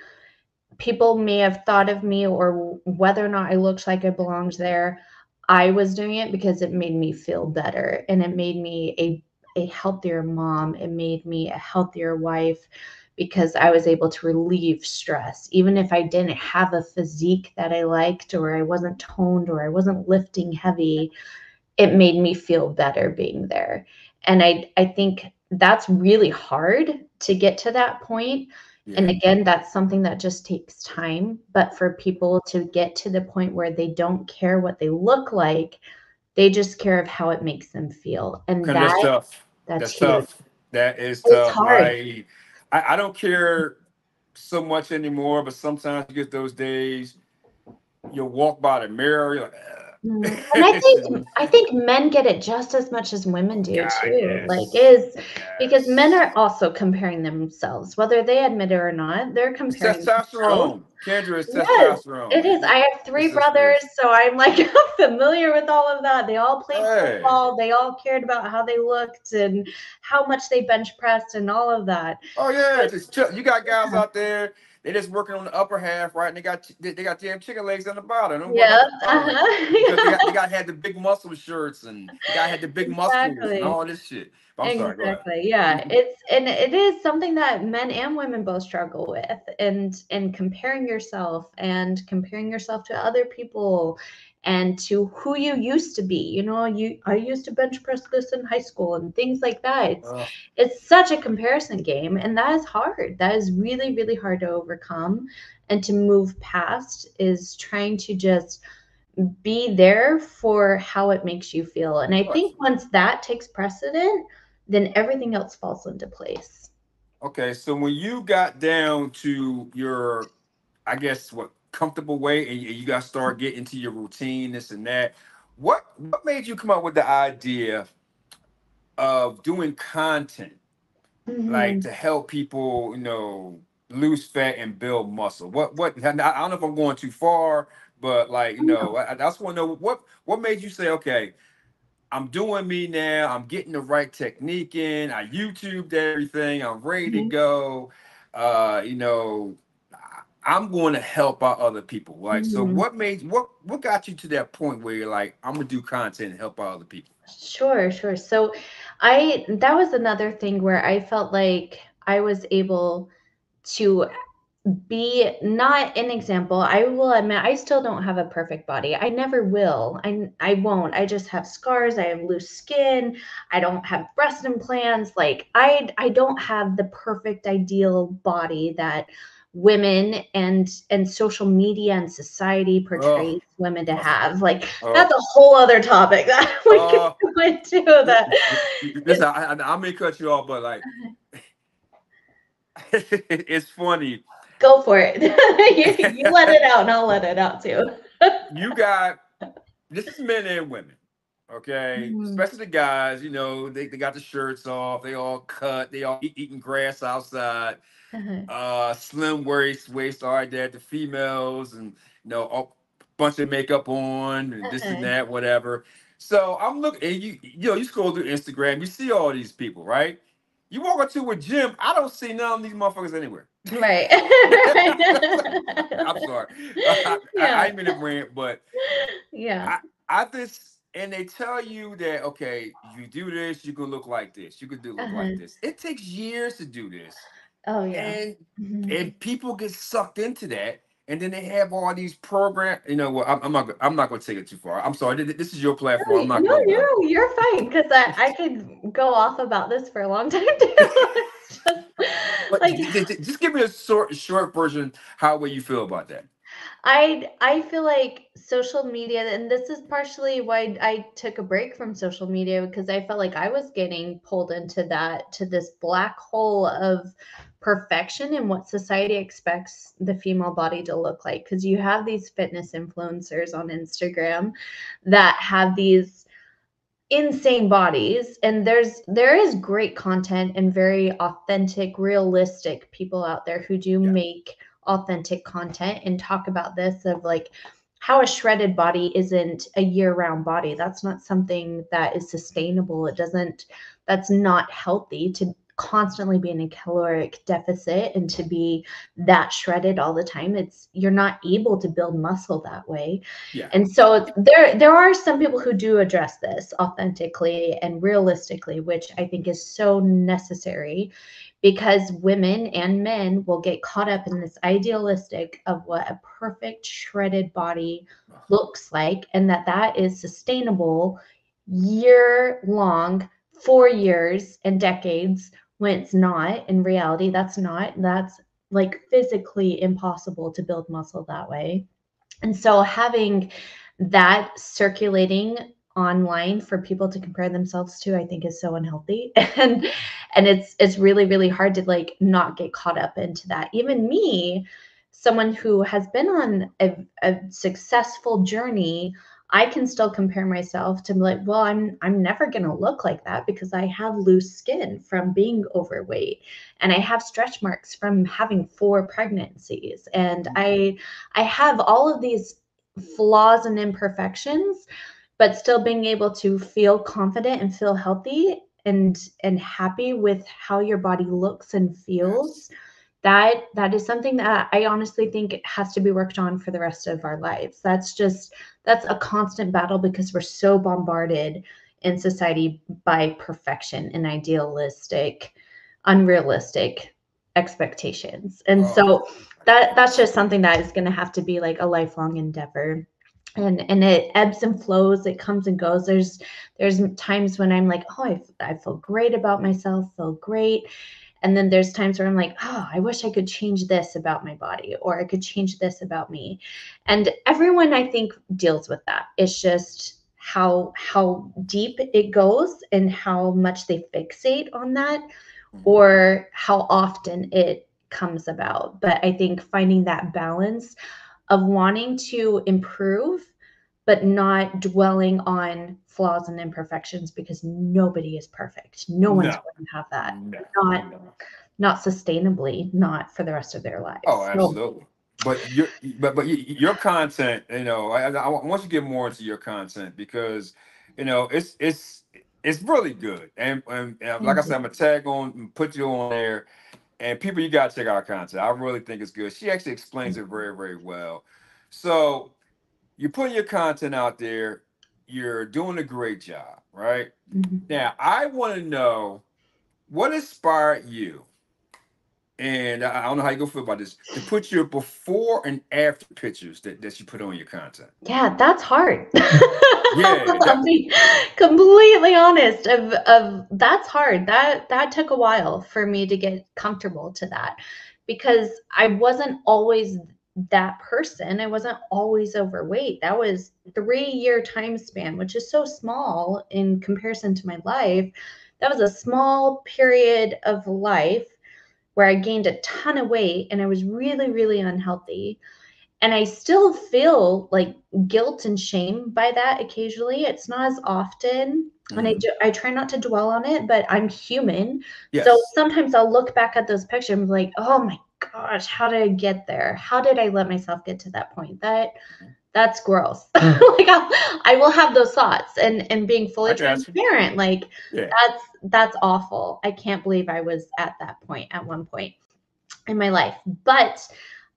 people may have thought of me or whether or not I looked like I belonged there. I was doing it because it made me feel better and it made me a a healthier mom. It made me a healthier wife because I was able to relieve stress. Even if I didn't have a physique that I liked or I wasn't toned or I wasn't lifting heavy, it made me feel better being there. And I I think that's really hard to get to that point. And again, that's something that just takes time. But for people to get to the point where they don't care what they look like, they just care of how it makes them feel. And And that's tough. that's That's tough. That is It's tough. hard. Like, I, I don't care so much anymore, but sometimes you get those days. You'll walk by the mirror. You're like. Mm, And I [LAUGHS] think I think men get it just as much as women do God, too. Like yes. is because men are also comparing themselves, whether they admit it or not. They're comparing testosterone. Kendra, Yes, testosterone. It is. I have three It's brothers, so I'm like [LAUGHS] familiar with all of that. They all played Hey. football. They all cared about how they looked and how much they bench pressed and all of that. Oh yeah, But you got guys out there. They just working on the upper half, right? And they got they, got damn chicken legs on the bottom. Yeah, the bottom uh-huh, they got they got had the big muscle shirts and they got had the big muscles and all this shit. But I'm sorry. Exactly. Yeah. It's and it is something that men and women both struggle with and and comparing yourself and comparing yourself to other people and to who you used to be. You know, you I used to bench press this in high school and things like that. It's it's such a comparison game and that is hard. That is really really hard to overcome and to move past is trying to just be there for how it makes you feel. And I think once that takes precedent, then everything else falls into place. Okay, so when you got down to your, I guess what comfortable way, and you, you got to start getting into your routine, this and that. What what made you come up with the idea of doing content like Mhm. to help people, you know, lose fat and build muscle? What what? I don't know if I'm going too far, but like you know, I, I just want to know what what made you say, okay, I'm doing me now. I'm getting the right technique in. I YouTubed everything. I'm ready to Mhm. go. uh, you know, I'm going to help out other people. Like, so Mhm. what made what what got you to that point where you're like, I'm gonna do content and help out other people? Sure, sure. So I that was another thing where I felt like I was able to be not an example. I will admit I still don't have a perfect body. I never will. I I won't. I just have scars, I have loose skin, I don't have breast implants. Like I I don't have the perfect ideal body that women and and social media and society portrays women to have. Like Oh. that's a whole other topic [LAUGHS] that we Uh, can go into that Listen, I, I, may cut you off, but like, [LAUGHS] it's funny. go for it. [LAUGHS] you, you let it out and I'll let it out too. You got this is men and women, okay? Mhm. Especially the guys. You know, they, they got the shirts off. They all cut. They all eat, eating grass outside. [LAUGHS] uh slim waist waist all right there the females and you know a bunch of makeup on and this and that whatever so i'm looking and you you know you scroll through instagram you see all these people right you walk into a gym i don't see none of these motherfuckers anywhere right. [LAUGHS] i'm sorry [LAUGHS] I, I, Yeah. I ain't mean to rant but yeah. i just and they tell you that okay you do this you can look like this you can do look Uh-huh. like this it takes years to do this Oh yeah. and Mhm. and people get sucked into that and then they have all these programs you know what I'm, I'm not i'm not going to take it too far i'm sorry this is your platform i'm not no, going you're you're fine because I, I could go off about this for a long [LAUGHS] time too. Just, like just give me a short short version how way you feel about that I I feel like social media, and this is partially why I took a break from social media because I felt like I was getting pulled into that to this black hole of perfection and what society expects the female body to look like. Because you have these fitness influencers on Instagram that have these insane bodies and there's there is great content and very authentic realistic people out there who do Yeah. make authentic content and talk about this of like how a shredded body isn't a year-round body. That's not something that is sustainable. It doesn't that's not healthy to constantly be in a caloric deficit and to be that shredded all the time. It's you're not able to build muscle that way. Yeah. And so there there are some people who do address this authentically and realistically, which I think is so necessary because women and men will get caught up in this idealistic of what a perfect shredded body looks like and that that is sustainable year long, 4 years and decades when it's not in reality that's not that's like physically impossible to build muscle that way. And so having that circulating online for people to compare themselves to I think is so unhealthy. [LAUGHS] And and it's it's really really hard to like not get caught up into that. Even me someone who has been on a, a successful journey I can still compare myself to like, well, I'm I'm never gonna look like that because I have loose skin from being overweight. And I have stretch marks from having four pregnancies. And I I have all of these flaws and imperfections, but still being able to feel confident and feel healthy and and happy with how your body looks and feels. That that is something that I honestly think has to be worked on for the rest of our lives. That's just that's a constant battle because we're so bombarded in society by perfection and idealistic, unrealistic expectations. And Oh. so that that's just something that is going to have to be like a lifelong endeavor and and it ebbs and flows it comes and goes. There's there's times when i'm like oh i, I feel great about myself feel great. And then there's times where i'm like oh i wish i could change this about my body or i could change this about me. And everyone i think deals with that. It's just how how deep it goes and how much they fixate on that mm-hmm. or how often it comes about. But I think finding that balance of wanting to improve, but not dwelling on flaws and imperfections because nobody is perfect. No one's No. going to have that. No, Not no. not sustainably, not for the rest of their lives. oh So- absolutely but your but but your content you know I, I I want you to get more into your content because you know it's it's it's really good and, and, and like i said i'm gonna tag on and put you on there and people, you gotta check out her content. I really think it's good. She actually explains it very, very well. So you're putting your content out there. You're doing a great job, right? Mhm. Now, I want to know what inspired you, and I don't know how you gonna feel about this, to put your before and after pictures that, that you put on your content. Yeah, that's hard. [LAUGHS] Yeah, [LAUGHS] that- be completely honest. Of of that's hard. That that took a while for me to get comfortable to that because I wasn't always that person. I wasn't always overweight. That was three year time span, which is so small in comparison to my life. That was a small period of life where I gained a ton of weight and I was really, really unhealthy. And I still feel like guilt and shame by that occasionally. It's not as often. And I Mhm. do I try not to dwell on it, but I'm human. Yes. So sometimes I'll look back at those pictures and be like, oh my gosh, how did I get there? How did I let myself get to that point? That that's gross. [LAUGHS] Mm. like I'll, I will have those thoughts and and being fully I got you. transparent, like Yeah. that's that's awful. I can't believe I was at that point at one point in my life. But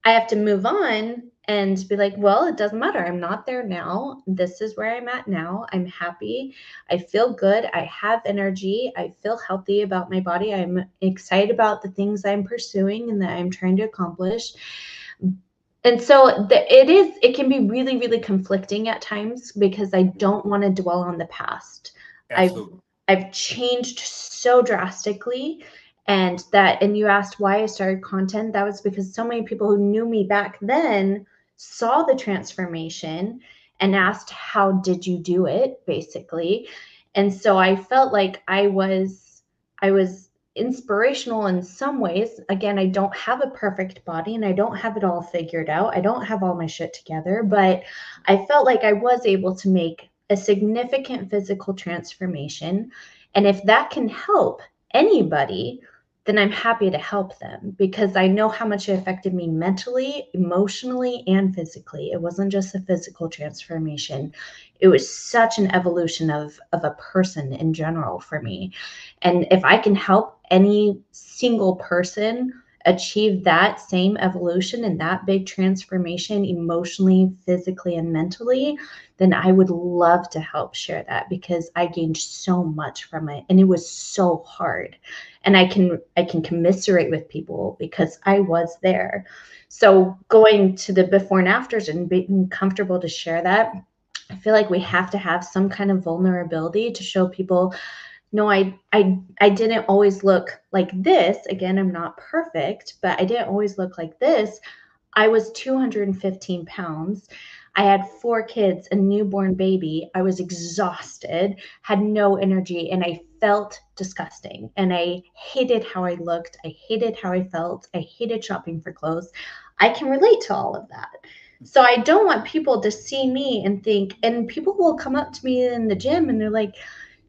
I have to move on and be like, well, it doesn't matter. I'm not there now. This is where I'm at now. I'm happy. I feel good. I have energy. I feel healthy about my body. I'm excited about the things I'm pursuing and that I'm trying to accomplish. And so the, it is, it can be really, really conflicting at times because I don't want to dwell on the past. Absolutely. I've changed so drastically and that and you asked why I started content that was because so many people who knew me back then saw the transformation and asked how did you do it basically and so I felt like I was I was inspirational in some ways again I don't have a perfect body and I don't have it all figured out I don't have all my shit together but I felt like I was able to make a significant physical transformation. And if that can help anybody, then I'm happy to help them because I know how much it affected me mentally, emotionally, and physically. It wasn't just a physical transformation, it was such an evolution of, of a person in general for me. And if I can help any single person achieve that same evolution and that big transformation emotionally, physically, and mentally, then I would love to help share that because I gained so much from it and it was so hard. And I can I can commiserate with people because I was there. So going to the before and afters and being comfortable to share that, I feel like we have to have some kind of vulnerability to show people no I I I didn't always look like this. Again, I'm not perfect, but I didn't always look like this. I was 215 pounds. I had four kids, a newborn baby. I was exhausted, had no energy, and I felt disgusting. And I hated how I looked. I hated how I felt. I hated shopping for clothes. I can relate to all of that. So I don't want people to see me and think, and people will come up to me in the gym and they're like,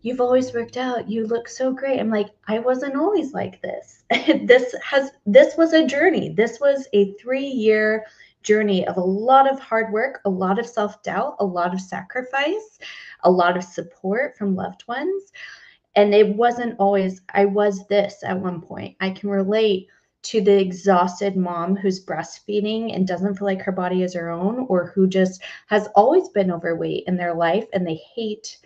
You've always worked out. You look so great. I'm like, I wasn't always like this. [LAUGHS] this has this was a journey. This was a three year journey of a lot of hard work, a lot of self doubt, a lot of sacrifice, a lot of support from loved ones. And it wasn't always, I was this at one point. I can relate to the exhausted mom who's breastfeeding and doesn't feel like her body is her own, or who just has always been overweight in their life and they hate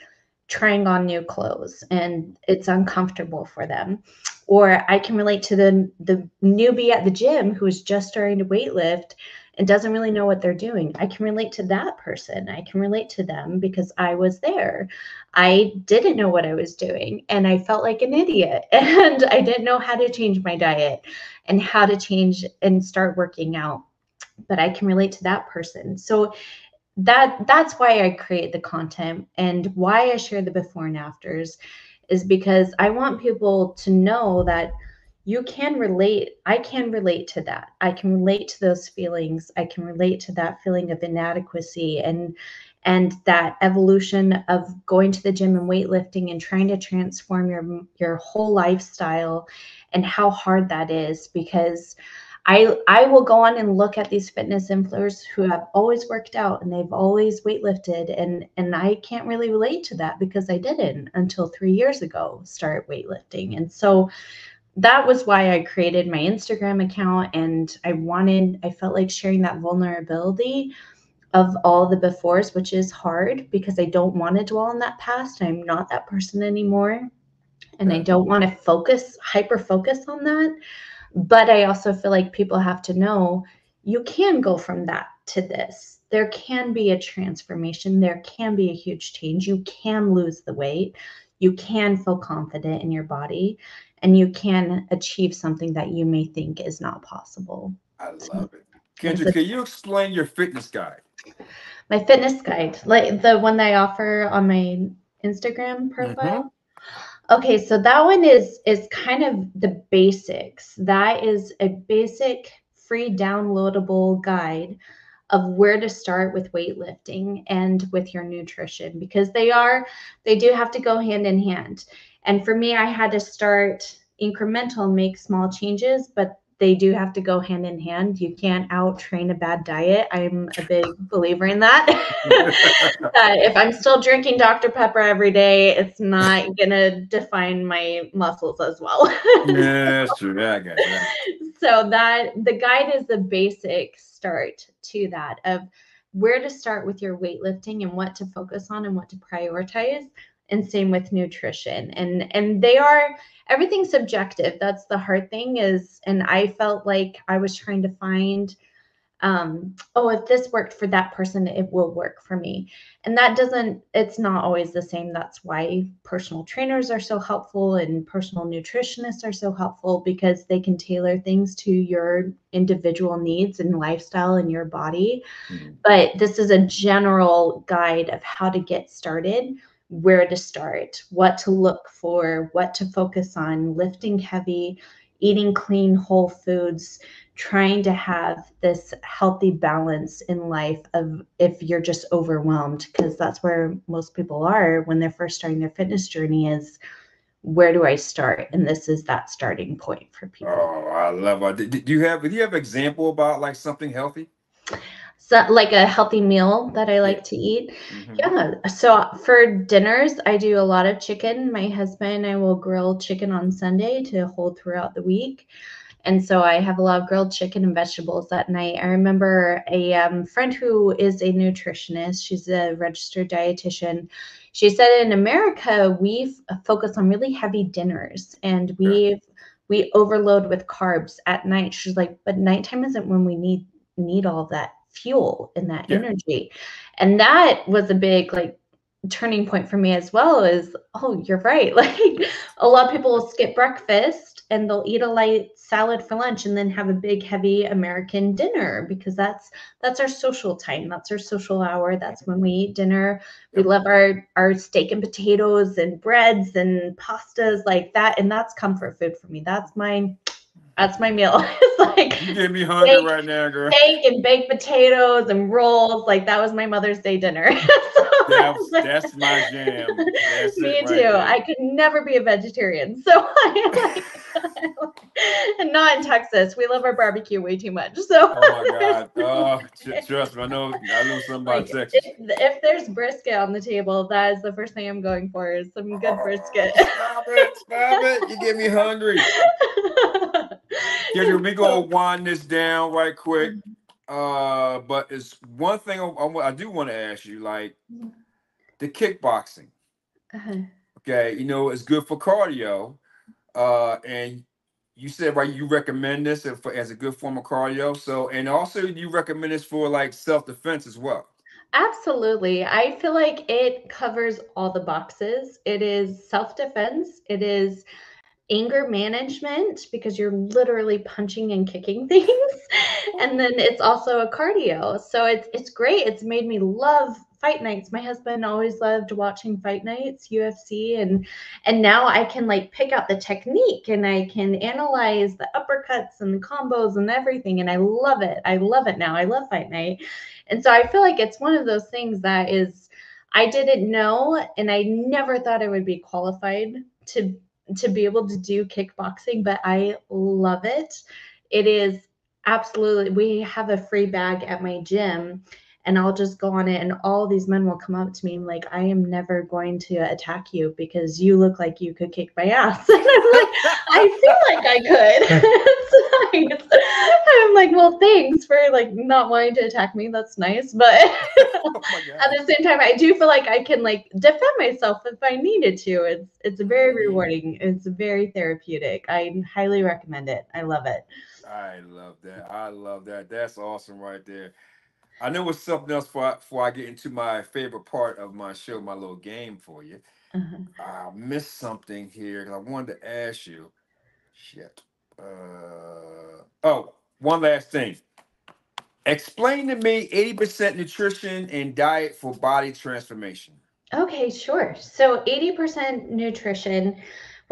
trying on new clothes and it's uncomfortable for them or i can relate to the the newbie at the gym who is just starting to weightlift and doesn't really know what they're doing. I can relate to that person. I can relate to them because I was there. I didn't know what I was doing and I felt like an idiot [LAUGHS] and I didn't know how to change my diet and how to change and start working out. But I can relate to that person. So that that's why I create the content and why I share the before and afters is because I want people to know that you can relate i can relate to that. I can relate to those feelings. I can relate to that feeling of inadequacy and and that evolution of going to the gym and weightlifting and trying to transform your your whole lifestyle and how hard that is because I I will go on and look at these fitness influencers who have always worked out and they've always weightlifted and and I can't really relate to that because I didn't until 3 years ago start weightlifting. And so that was why I created my Instagram account and I wanted I felt like sharing that vulnerability of all the befores, which is hard because I don't want to dwell on that past. I'm not that person anymore. And I don't want to focus, hyper focus on that. But I also feel like people have to know you can go from that to this. There can be a transformation. There can be a huge change. You can lose the weight. You can feel confident in your body and you can achieve something that you may think is not possible. I love it. Kendra, can you explain your fitness guide? My fitness guide, like the one that I offer on my Instagram profile. Mm-hmm. Okay, so that one is is kind of the basics. That is a basic free downloadable guide of where to start with weightlifting and with your nutrition because they are they do have to go hand in hand. And for me, I had to start incremental, make small changes, but they do have to go hand in hand. You can't out train a bad diet. I'm a big believer in that. [LAUGHS] uh, if I'm still drinking Dr. Pepper every day, it's not gonna define my muscles as well. yeah, [LAUGHS] that's true. Yeah, I get that. So that the guide is the basic start to that of where to start with your weightlifting and what to focus on and what to prioritize and same with nutrition. And and they are everything's subjective. That's the hard thing is and i felt like i was trying to find um oh if this worked for that person it will work for me. And that doesn't it's not always the same. That's why personal trainers are so helpful and personal nutritionists are so helpful because they can tailor things to your individual needs and lifestyle and your body. Mm-hmm. but this is a general guide of how to get started where to start, what to look for, what to focus on, lifting heavy, eating clean, whole foods, trying to have this healthy balance in life of if you're just overwhelmed, because that's where most people are when they're first starting their fitness journey is where do I start? And this is that starting point for people. Oh, I love uh, it. Do you have do you have example about like something healthy? So like a healthy meal that I like to eat. Mm-hmm. Yeah. So for dinners, I do a lot of chicken. My husband and I will grill chicken on Sunday to hold throughout the week. And so I have a lot of grilled chicken and vegetables that night. I remember a um, friend who is a nutritionist, she's a registered dietitian. She said in America, we focus on really heavy dinners and we we overload with carbs at night. She's like, but nighttime isn't when we need need all that fuel in that yeah. energy. And that was a big like turning point for me as well is oh you're right. [LAUGHS] Like a lot of people will skip breakfast and they'll eat a light salad for lunch and then have a big heavy american dinner because that's that's our social time. That's our social hour. That's when we eat dinner. We love our our steak and potatoes and breads and pastas like that. And that's comfort food for me. That's my that's my meal. [LAUGHS] like you get me hungry right now, girl. Steak and baked potatoes and rolls. Like that was my Mother's Day dinner. [LAUGHS] so that's, [LAUGHS] that's my jam. That's [LAUGHS] me too. Right I could never be a vegetarian. So I like, and not in Texas. We love our barbecue way too much. So oh my god. Oh, trust me, I know I know something about Texas. If, if, there's brisket on the table, that is the first thing I'm going for is some good oh, brisket. Stop it! Stop it! You get me hungry. Yeah, we gonna wind this down right quick. Uh, but it's one thing I, I, I do want to ask you, like the kickboxing. Uh-huh. Okay, you know it's good for cardio, uh, and you said right you recommend this as, as a good form of cardio. So, and also you recommend this for like self defense as well. Absolutely. I feel like it covers all the boxes. It is self defense. It is anger management because you're literally punching and kicking [LAUGHS] things. And then it's also a cardio. So it's it's great. It's made me love fight nights. My husband always loved watching fight nights ufc and and now i can like pick out the technique and i can analyze the uppercuts and the combos and everything and i love it. I love it now. I love fight night. And so i feel like it's one of those things that is i didn't know and i never thought i would be qualified to to be able to do kickboxing, but I love it. It is absolutely, we have a free bag at my gym and I'll just go on it and all these men will come up to me and like I am never going to attack you because you look like you could kick my ass. [LAUGHS] And I'm like, I feel like I could. [LAUGHS] [LAUGHS] it's nice. I'm like, well, thanks for like not wanting to attack me. That's nice. But oh at the same time, I do feel like I can like defend myself if I needed to. It's it's very rewarding. It's very therapeutic. I highly recommend it. I love it. I love that. I love that. That's awesome right there. I know it's something else before I, before I get into my favorite part of my show, my little game for you. Uh-huh. I missed something here because I wanted to ask you. Shit. Uh, oh, one last thing. Explain to me 80% nutrition and diet for body transformation. Okay, sure. So 80% nutrition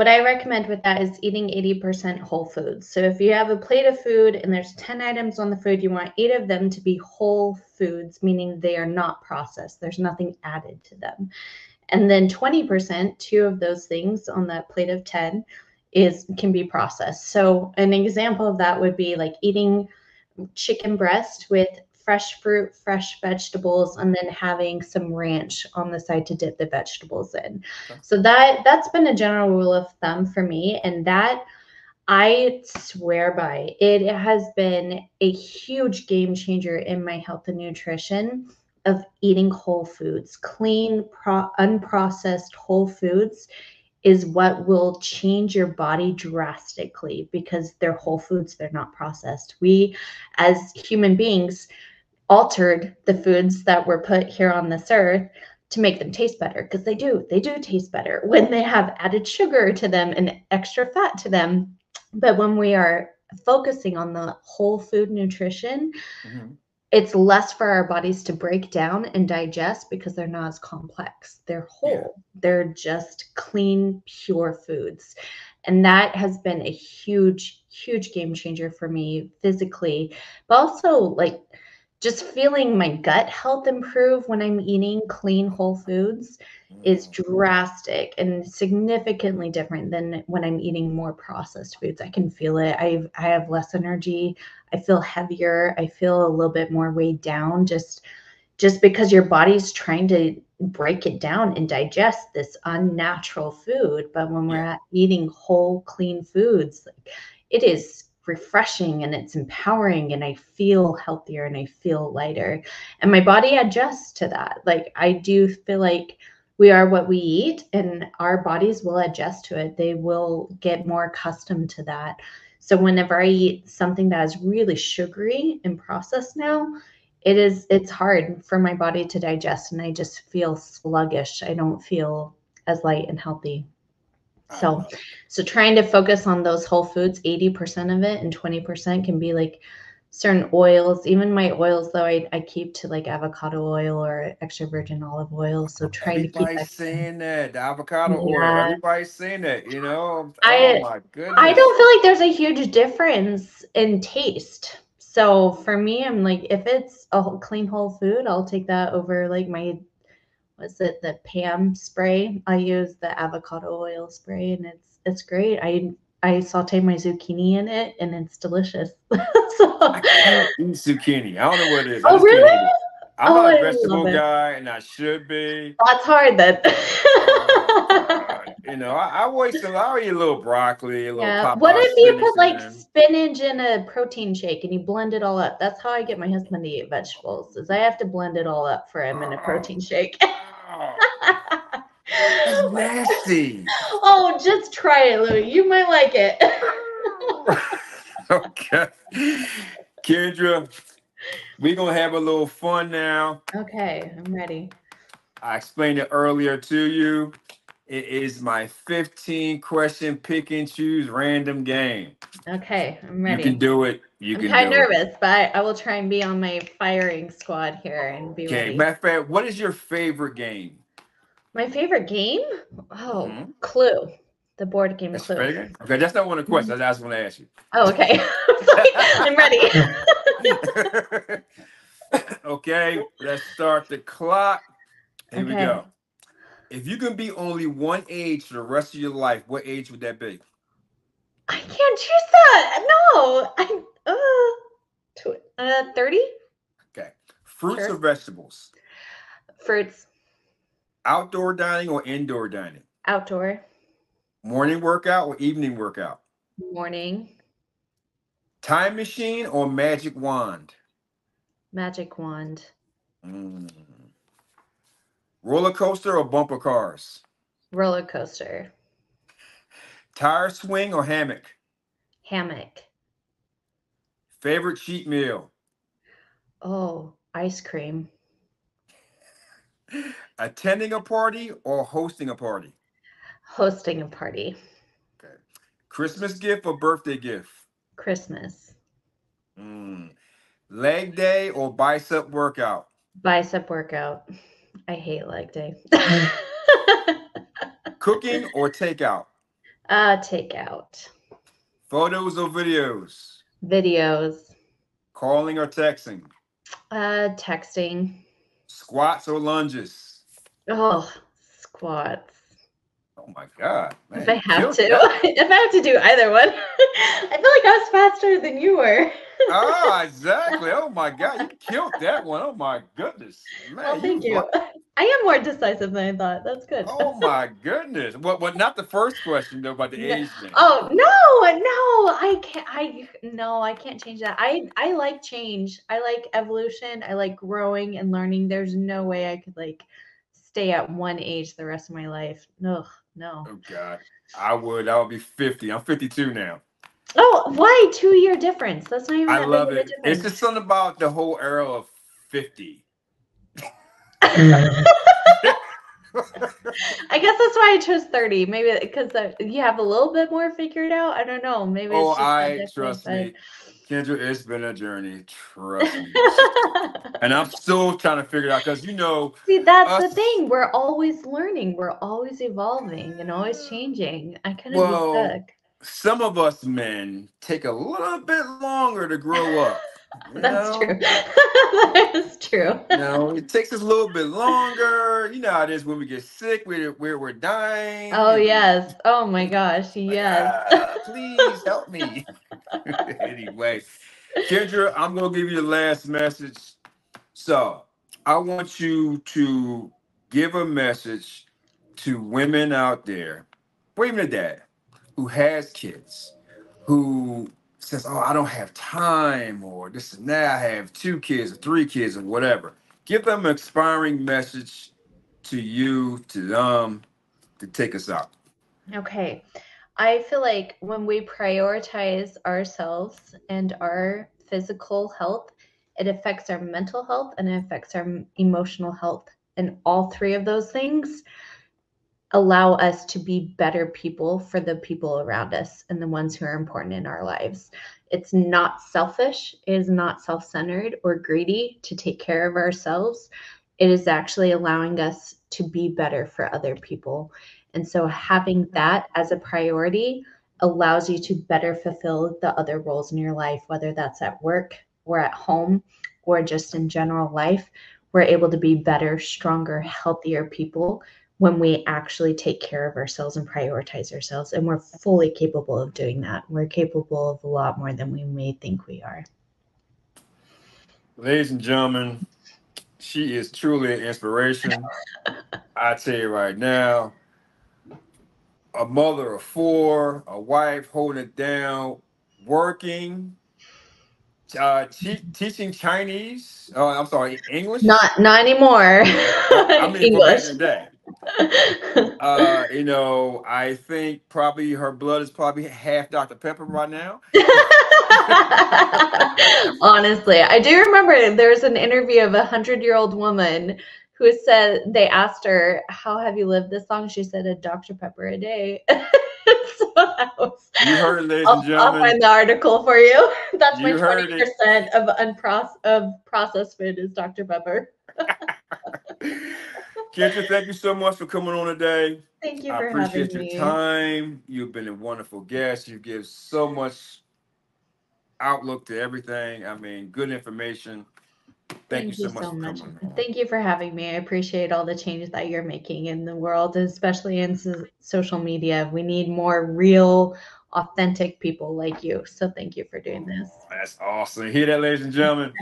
what I recommend with that is eating 80% whole foods. So if you have a plate of food and there's 10 items on the food, you want eight of them to be whole foods, meaning they are not processed. There's nothing added to them. And then 20%, two of those things on that plate of 10 is can be processed. So an example of that would be like eating chicken breast with fresh fruit, fresh vegetables, and then having some ranch on the side to dip the vegetables in. Okay. So that that's been a general rule of thumb for me, and that I swear by. It has been a huge game changer in my health and nutrition of eating whole foods, clean, pro- unprocessed whole foods is what will change your body drastically because they're whole foods, they're not processed. We, as human beings, altered the foods that were put here on this earth to make them taste better because they do they do taste better [LAUGHS] when they have added sugar to them and extra fat to them but when we are focusing on the whole food nutrition mm-hmm. it's less for our bodies to break down and digest because they're not as complex they're whole yeah. they're just clean pure foods and that has been a huge huge game changer for me physically but also like just feeling my gut health improve when I'm eating clean whole foods is mm. drastic and significantly different than when I'm eating more processed foods. I can feel it. I I have less energy. I feel heavier. I feel a little bit more weighed down just just because your body's trying to break it down and digest this unnatural food. But when we're eating whole clean foods, it is refreshing and it's empowering and I feel healthier and I feel lighter. And my body adjusts to that. Like I do feel like we are what we eat and our bodies will adjust to it. They will get more accustomed to that. So whenever I eat something that is really sugary and processed now, it is it's hard for my body to digest and I just feel sluggish. I don't feel as light and healthy. So, oh. so trying to focus on those whole foods, 80% of it and 20% can be like certain oils. Even my oils, though, I, I keep to like avocado oil or extra virgin olive oil. So trying Everybody's to keep that saying that the avocado yeah. oil. Everybody's saying that, you know. I, oh my goodness. I don't feel like there's a huge difference in taste. So for me, I'm like, if it's a clean whole food, I'll take that over like my was it the Pam spray? I use the avocado oil spray and it's it's great. I I saute my zucchini in it and it's delicious. [LAUGHS] so, I can't eat zucchini. I don't know what it is. Oh really? I'm oh, not a oh, vegetable guy, and I should be. That's hard then. oh, [LAUGHS] you know, I, I waste a lot. Eat a little broccoli, a little. Yeah. What if you put like in. spinach in a protein shake and you blend it all up? That's how I get my husband to eat vegetables. Is I have to blend it all up for him in a oh. protein shake. [LAUGHS] That's [LAUGHS] nasty. Oh, just try it, Louie. You might like it. [LAUGHS] okay. Kendra, we're going to have a little fun now. Okay, I'm ready. I explained it earlier to you. It is my 15 question pick and choose random game. Okay, I'm ready. You can do it. You I'm can kind of nervous, it. but I, will try and be on my firing squad here and be okay. ready. Matter of fact, what is your favorite game? My favorite game? Oh, mm-hmm. Clue. The board game that's Clue. Okay, that's not one of the questions. Mm-hmm. I just want to ask you. Oh, okay. [LAUGHS] I'm ready. [LAUGHS] okay, let's start the clock. Here okay. we go. If you can be only one age for the rest of your life, what age would that be? I can't choose that. No, I uh, uh 30. Okay. Fruits Sure. or vegetables? Fruits, Outdoor dining or indoor dining? outdoor, Morning workout or evening workout? morning, Time machine or magic wand? magic wand, Mm. Roller coaster or bumper cars? roller coaster, Tire swing or hammock? hammock. Favorite cheat meal? Oh, ice cream. [LAUGHS] Attending a party or hosting a party? Hosting a party. Okay. Christmas gift or birthday gift? Christmas. Mm. Leg day or bicep workout? Bicep workout. I hate leg day. [LAUGHS] Cooking or takeout? uh, takeout. Photos or videos? Videos. Calling or texting? Uh, texting. Squats or lunges? Oh, squats. Oh my God. man, If I have to, [LAUGHS] if I have to do either one, [LAUGHS] I feel like I was faster than you were. [LAUGHS] ah, exactly. Oh my God. You killed that one. Oh my goodness. Man, Well, thank you. wa- I am more decisive than I thought. That's good. Oh my goodness. What what not the first question though about the No. age thing. Oh no, no, I can't. I no, I can't change that. I I like change. I like evolution. I like growing and learning. There's no way I could like stay at one age the rest of my life. No, no. Oh God. I would I would be 50. I'm 52 now. Oh, why two year difference? That's not even. I that love big of a it. It's just something about the whole era of 50. [LAUGHS] I guess that's why I chose 30. Maybe because uh, you have a little bit more figured out. I don't know. Maybe it's Oh, just I trust but- me. Kendra, it's been a journey. Trust me. [LAUGHS] and I'm still trying to figure it out because you know, See, that's the thing. We're always learning. We're always evolving and always changing. I kind of Well, stuck. some of us men take a little bit longer to grow up. You [LAUGHS] That's know? true. [LAUGHS] that is true. You know, it takes us a little bit longer. You know how it is when we get sick, we're we're, we're dying. Oh yes. Oh my gosh. like, Yes. "Ah, [LAUGHS] please help me. anyway, Kendra, I'm gonna give you the last message. So I want you to give a message to women out there, or even a dad who has kids, who says, "Oh, I don't have time," or this and that. I have two kids or three kids or whatever. Give them an inspiring message to you, to them, to take us out. Okay. I feel like when we prioritize ourselves and our physical health, it affects our mental health and it affects our emotional health. And all three of those things allow us to be better people for the people around us and the ones who are important in our lives. It's not selfish, it is not self centered or greedy to take care of ourselves. It is actually allowing us to be better for other people. And so having that as a priority allows you to better fulfill the other roles in your life, whether that's at work or at home or just in general life. We're able to be better, stronger, healthier people when we actually take care of ourselves and prioritize ourselves. And we're fully capable of doing that. We're capable of a lot more than we may think we are. Ladies and gentlemen, she is truly an inspiration. [LAUGHS] I tell you right now, a mother of four, a wife holding it down, working, uh, te- teaching Chinese. Oh, I'm sorry, English. Not not anymore. I mean, English. back in the [LAUGHS] day. [LAUGHS] Uh, you know, I think probably her blood is probably half Dr. Pepper right now. [LAUGHS] Honestly, I do remember there was an interview of a hundred year old woman who said they asked her, "How have you lived this long?" She said, "A Dr Pepper a day." [LAUGHS] so was, You heard it, ladies I'll, and I'll find the article for you. That's my You it. percent of unproce- of processed food is Dr Pepper. Kendra, thank you so much for coming on today. Thank you I for appreciate your me. time. You've been a wonderful guest. You give so much outlook to everything. I mean, good information. Thank, you so much for coming on. Thank you for having me. I appreciate all the changes that you're making in the world, especially in so- social media. We need more real, authentic people like you. So thank you for doing this. Oh, that's awesome. Hear that, ladies and gentlemen?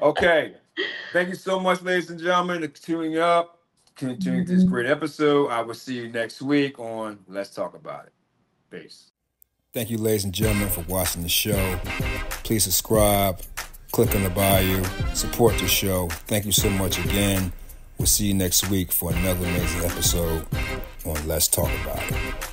Okay. [LAUGHS] Thank you so much, ladies and gentlemen, for tuning up, tuning to this Mhm. great episode. I will see you next week on Let's Talk About It. Peace. Thank you, ladies and gentlemen, for watching the show. Please subscribe, click on the bio, support the show. Thank you so much again. We'll see you next week for another amazing episode on Let's Talk About It.